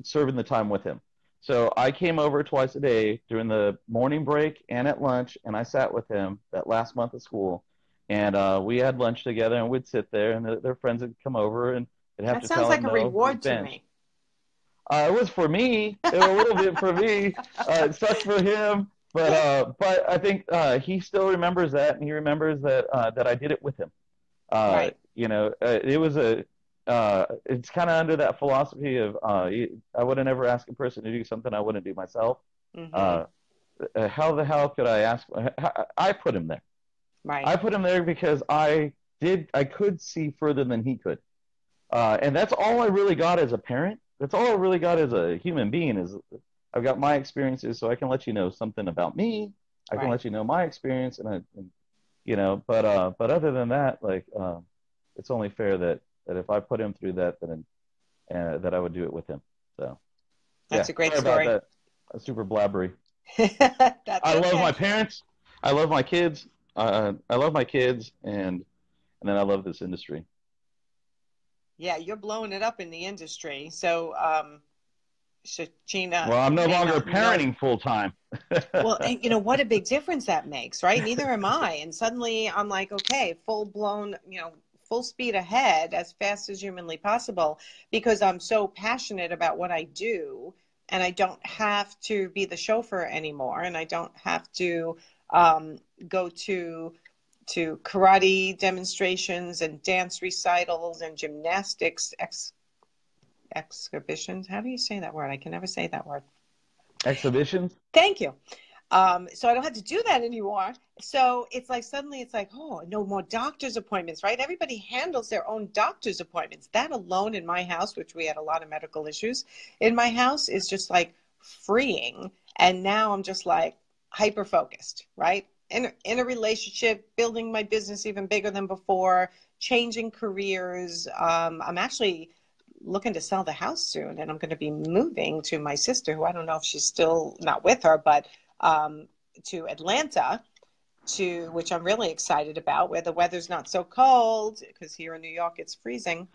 serving the time with him. So I came over twice a day during the morning break and at lunch and I sat with him that last month of school and uh, we had lunch together and we'd sit there and their, their friends would come over and they'd have that to sounds tell like him a no, reward to me. Uh, it was for me. It was a little bit for me. Uh, it sucks for him, but uh, but I think uh, he still remembers that, and he remembers that uh, that I did it with him. Uh, Right. You know, uh, it was a. Uh, it's kind of under that philosophy of uh, I would have never asked a person to do something I wouldn't do myself. Uh, how the hell could I ask? I put him there. Right. I put him there because I did I could see further than he could, uh, and that's all I really got as a parent. That's all I really got as a human being is I've got my experiences, so I can let you know something about me. I can let you know my experience, and, I, and you know, but uh, but other than that, like uh, it's only fair that that if I put him through that, then uh, that I would do it with him. So That's yeah, a great sorry story. About that. I'm super blabbery. I love my parents. I love my kids. Uh, I love my kids, and and then I love this industry. Yeah, you're blowing it up in the industry. So, um, Shachina. Well, I'm no longer parenting full time. well, and you know what a big difference that makes, right? Neither am I. And suddenly I'm like, okay, full blown, you know, full speed ahead as fast as humanly possible because I'm so passionate about what I do and I don't have to be the chauffeur anymore and I don't have to um, go to to karate demonstrations and dance recitals and gymnastics ex- exhibitions. How do you say that word? I can never say that word. Exhibitions? Thank you. Um, so I don't have to do that anymore. So it's like suddenly it's like, oh, no more doctor's appointments, right? Everybody handles their own doctor's appointments. That alone in my house, which we had a lot of medical issues in my house, is just like freeing. And now I'm just like hyper focused, right? In, in a relationship, building my business even bigger than before, changing careers. Um, I'm actually looking to sell the house soon and I'm going to be moving to my sister, who I don't know if she's still not with her, but um, to Atlanta, to which I'm really excited about, where the weather's not so cold because here in New York it's freezing.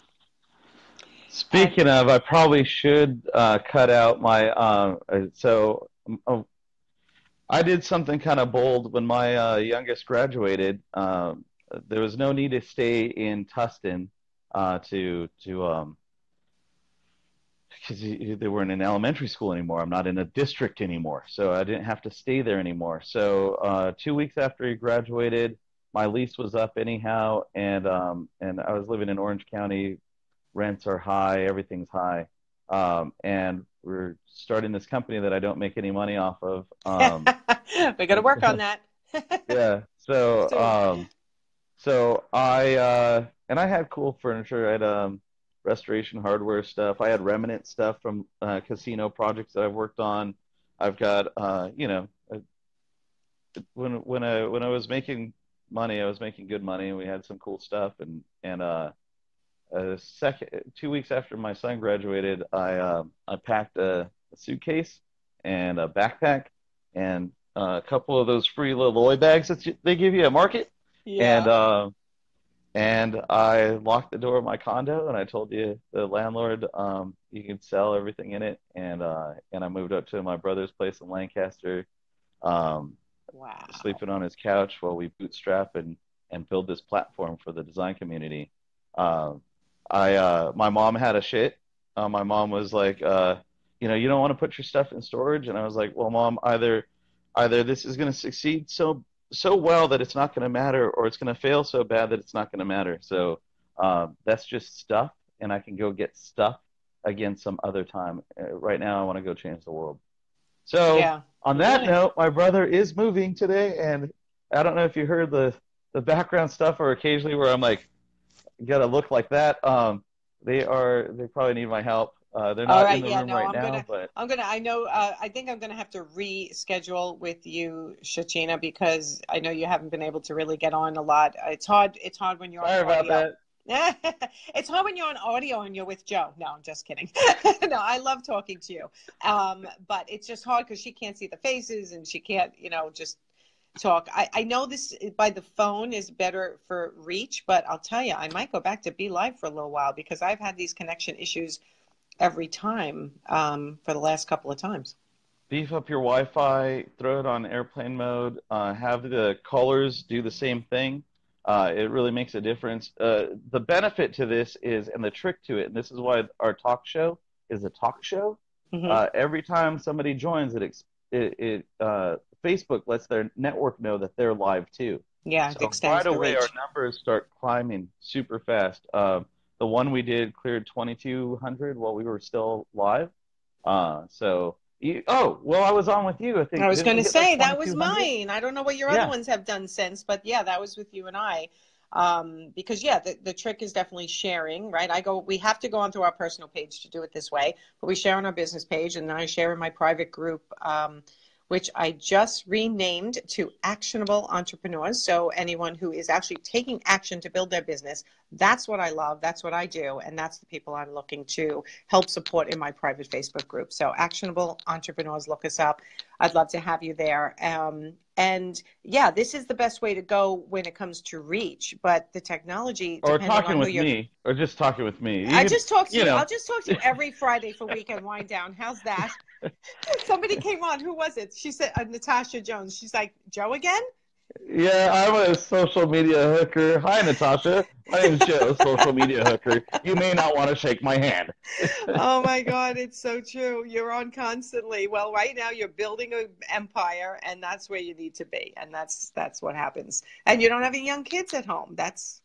Speaking of, I probably should uh, cut out my. Uh, so uh, I did something kind of bold when my uh, youngest graduated. Um, there was no need to stay in Tustin uh, to to um, because they weren't in elementary school anymore. I'm not in a district anymore, so I didn't have to stay there anymore. So uh, two weeks after he graduated, my lease was up anyhow, and um, and I was living in Orange County. Rents are high, everything's high, um, and we're starting this company that I don't make any money off of. Um, we got to work on that. yeah. So um, so I uh, and I had cool furniture. I had um restoration hardware stuff. I had remnant stuff from uh, casino projects that I've worked on. I've got, uh, you know, when when I when I was making money, I was making good money, and we had some cool stuff. And and uh, a second, two weeks after my son graduated, I uh, I packed a, a suitcase and a backpack and uh, a couple of those free little bags that you, they give you at market. Yeah. And uh, and I locked the door of my condo and I told you the landlord um, you can sell everything in it and uh, and I moved up to my brother's place in Lancaster. Um, wow. Sleeping on his couch while we bootstrap and and build this platform for the design community. Um, I uh, my mom had a shit. Uh, my mom was like, uh, you know, you don't want to put your stuff in storage, and I was like, well, mom, either either this is going to succeed so so well that it's not going to matter, or it's going to fail so bad that it's not going to matter. So um, that's just stuff, and I can go get stuff again some other time. Uh, right now, I want to go change the world. So yeah. on that note, my brother is moving today, and I don't know if you heard the the background stuff, or occasionally where I'm like, got to look like that. Um, they are they probably need my help. Uh, they're not right, in the yeah, room no, right I'm now, gonna, but I'm gonna. I know. Uh, I think I'm gonna have to reschedule with you, Shachina, because I know you haven't been able to really get on a lot. It's hard. It's hard when you're Sorry on audio. about that. it's hard when you're on audio and you're with Joe. No, I'm just kidding. no, I love talking to you, um, but it's just hard because she can't see the faces and she can't, you know, just talk. I, I know this by the phone is better for reach, but I'll tell you, I might go back to BeLive for a little while because I've had these connection issues every time um, for the last couple of times. Beef up your Wi-Fi, throw it on airplane mode, uh, have the callers do the same thing. Uh, it really makes a difference. Uh, the benefit to this is, and the trick to it, and this is why our talk show is a talk show. Mm-hmm. Uh, every time somebody joins, it, it, it uh, Facebook lets their network know that they're live too. Yeah, so right away our numbers start climbing super fast. Uh, the one we did cleared 2200 while we were still live. Uh, so you, oh well, I was on with you. I think I was going to say that was mine. I don't know what your yeah. other ones have done since, but yeah, that was with you and I. Um, because yeah, the, the trick is definitely sharing, right? I go, we have to go onto our personal page to do it this way, but we share on our business page, and then I share in my private group. Um, which I just renamed to Actionable Entrepreneurs. So, anyone who is actually taking action to build their business, that's what I love. That's what I do. And that's the people I'm looking to help support in my private Facebook group. So, Actionable Entrepreneurs, look us up. I'd love to have you there. Um, and yeah, this is the best way to go when it comes to reach. But the technology, Or talking with me, or just talking with me. I You- just talk to you you. know. I'll just talk to you every Friday for weekend wind down. How's that? Somebody came on. Who was it? She said uh, Natasha Jones. She's like Joe again. Yeah, I'm a social media hooker. Hi, Natasha. My name's Joe, social media hooker. You may not want to shake my hand. oh my God, it's so true. You're on constantly. Well, right now you're building an empire, and that's where you need to be, and that's that's what happens. And you don't have any young kids at home. That's,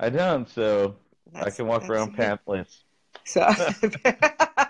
I don't, so I can walk around it. pantless. So,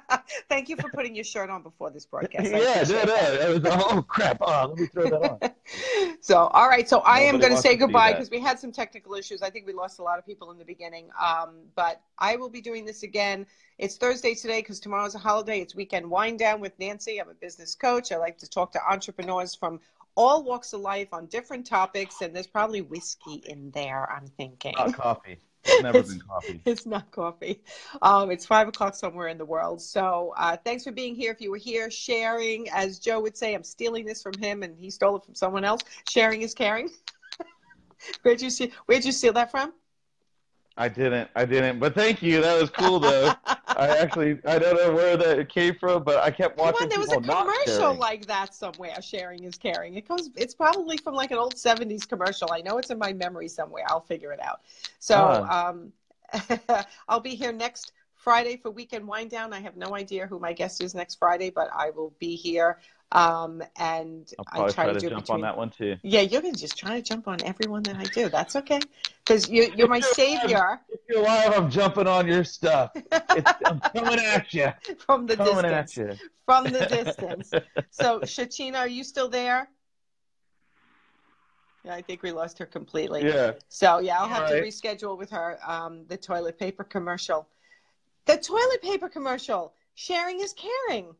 thank you for putting your shirt on before this broadcast. I yeah, appreciate no, that. no. It was, oh, crap. Oh, let me throw that on. so all right so i am going to say goodbye because we had some technical issues i think we lost a lot of people in the beginning um, but i will be doing this again it's thursday today because tomorrow's a holiday it's weekend wind down with nancy i'm a business coach i like to talk to entrepreneurs from all walks of life on different topics and there's probably whiskey in there i'm thinking Not coffee. It's never It's- been coffee. it's not coffee. Um, it's five o'clock somewhere in the world. So uh, thanks for being here. If you were here, sharing, as Joe would say, I'm stealing this from him, and he stole it from someone else. Sharing is caring. where'd you see? Where'd you steal that from? I didn't. I didn't. But thank you. That was cool, though. I actually, I don't know where that came from, but I kept watching. Come on, there was a commercial like that somewhere. Sharing is caring. It comes. It's probably from like an old '70s commercial. I know it's in my memory somewhere. I'll figure it out. So Ah. um, I'll be here next Friday for weekend wind down. I have no idea who my guest is next Friday, but I will be here. Um, and I'll I probably try, try to to do jump between. on that one, too. Yeah, you're gonna just try to jump on everyone that I do. That's okay, because you, you're my savior If you're live, I'm jumping on your stuff. It's, I'm coming at you. from the Coming distance. at you. From the distance. So, Shachina, are you still there? Yeah, I think we lost her completely. Yeah. So, yeah, I'll have All to reschedule with her um, the toilet paper commercial. The toilet paper commercial. Sharing is caring.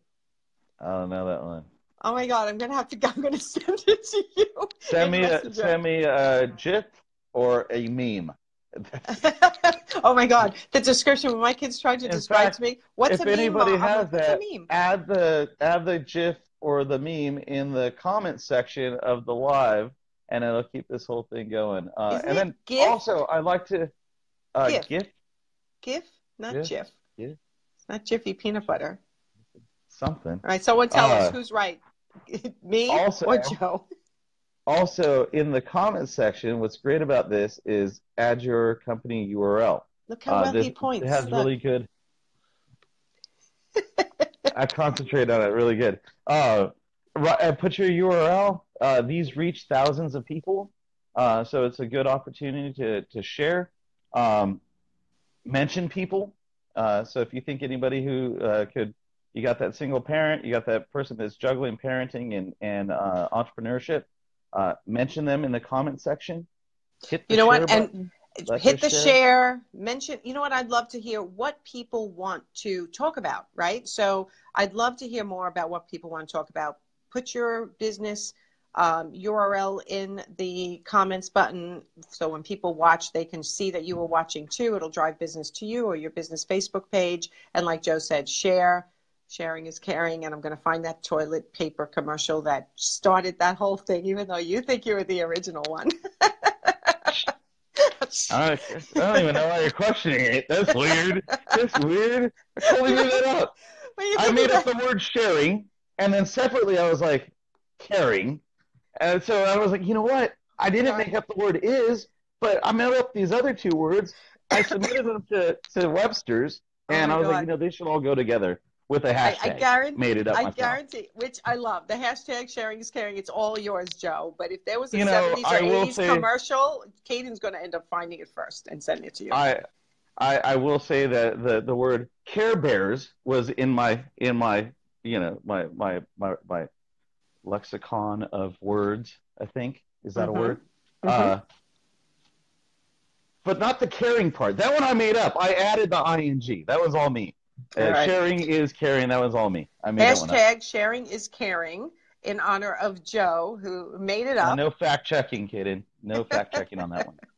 I don't know that one. Oh my God, I'm gonna have to. I'm gonna send it to you. Send me a, send me a GIF or a meme. oh my God, the description when my kids tried to In describe fact, to me, what's if a meme? anybody Mom? Has that, add the add the GIF or the meme in the comment section of the live, and it'll keep this whole thing going. Uh, and then GIF? also, I like to uh, GIF. GIF GIF, not GIF? Jif. GIF? It's not Jiffy peanut butter. something. All right, someone tell us Uh, who's right, me also- or Joe. Also, in the comment section, what's great about this is add your company URL. Look how Uh, well this- he points. It has Look. really good. I concentrate on it really good. Uh, uh, put your URL. Uh, these reach thousands of people, uh, so it's a good opportunity to to share. Um, mention people. Uh, so if you think anybody who uh, could, you got that single parent, you got that person that's juggling parenting and and uh, entrepreneurship. Uh, mention them in the comment section. Hit the You know share what? And. Let hit the share. share. Mention. You know what? I'd love to hear what people want to talk about. Right. So I'd love to hear more about what people want to talk about. Put your business um, URL in the comments button so when people watch, they can see that you were watching too. It'll drive business to you or your business Facebook page. And like Joe said, share. Sharing is caring, and I'm going to find that toilet paper commercial that started that whole thing, even though you think you were the original one. I don't, even know why you're questioning it. That's weird. That's weird. I totally made that up. I made up the word sharing, and then separately I was like, caring. And so I was like, you know what? I didn't make up the word is, but I made up these other two words. I submitted them to, to Webster's, Oh and my I was God. like, you know, they should all go together with a hashtag. I guarantee. made it up I myself. guarantee, which I love. The hashtag sharing is caring. It's all yours, Joe. But if there was a You know, 70s I or 80s say- commercial, Caden's going to end up finding it first and sending it to you. I, I I will say that the, the word Care Bears was in my in my you know my my my, my lexicon of words. I think is that Mhm. a word? Mhm. Uh, but not the caring part. That one I made up. I added the ing. That was all me. Uh, right. Sharing is caring. That was all me. I made hashtag sharing is caring in honor of Joe, who made it up. no fact checking, kidding. No fact checking on that one.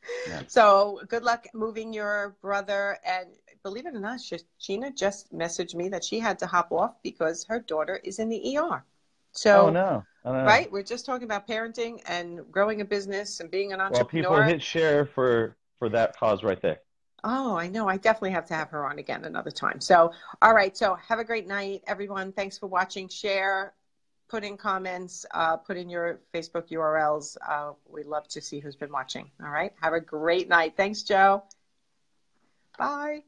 So good luck moving your brother. And believe it or not, Shachina just messaged me that she had to hop off because her daughter is in the ER. So, oh no, right? We're just talking about parenting and growing a business and being an entrepreneur. Well, people hit share for for that cause right there. Oh, I know. I definitely have to have her on again another time. So, all right. So, have a great night, everyone. Thanks for watching. Share, put in comments, uh, put in your Facebook URLs. Uh, we'd love to see who's been watching. All right. Have a great night. Thanks, Joe. Bye.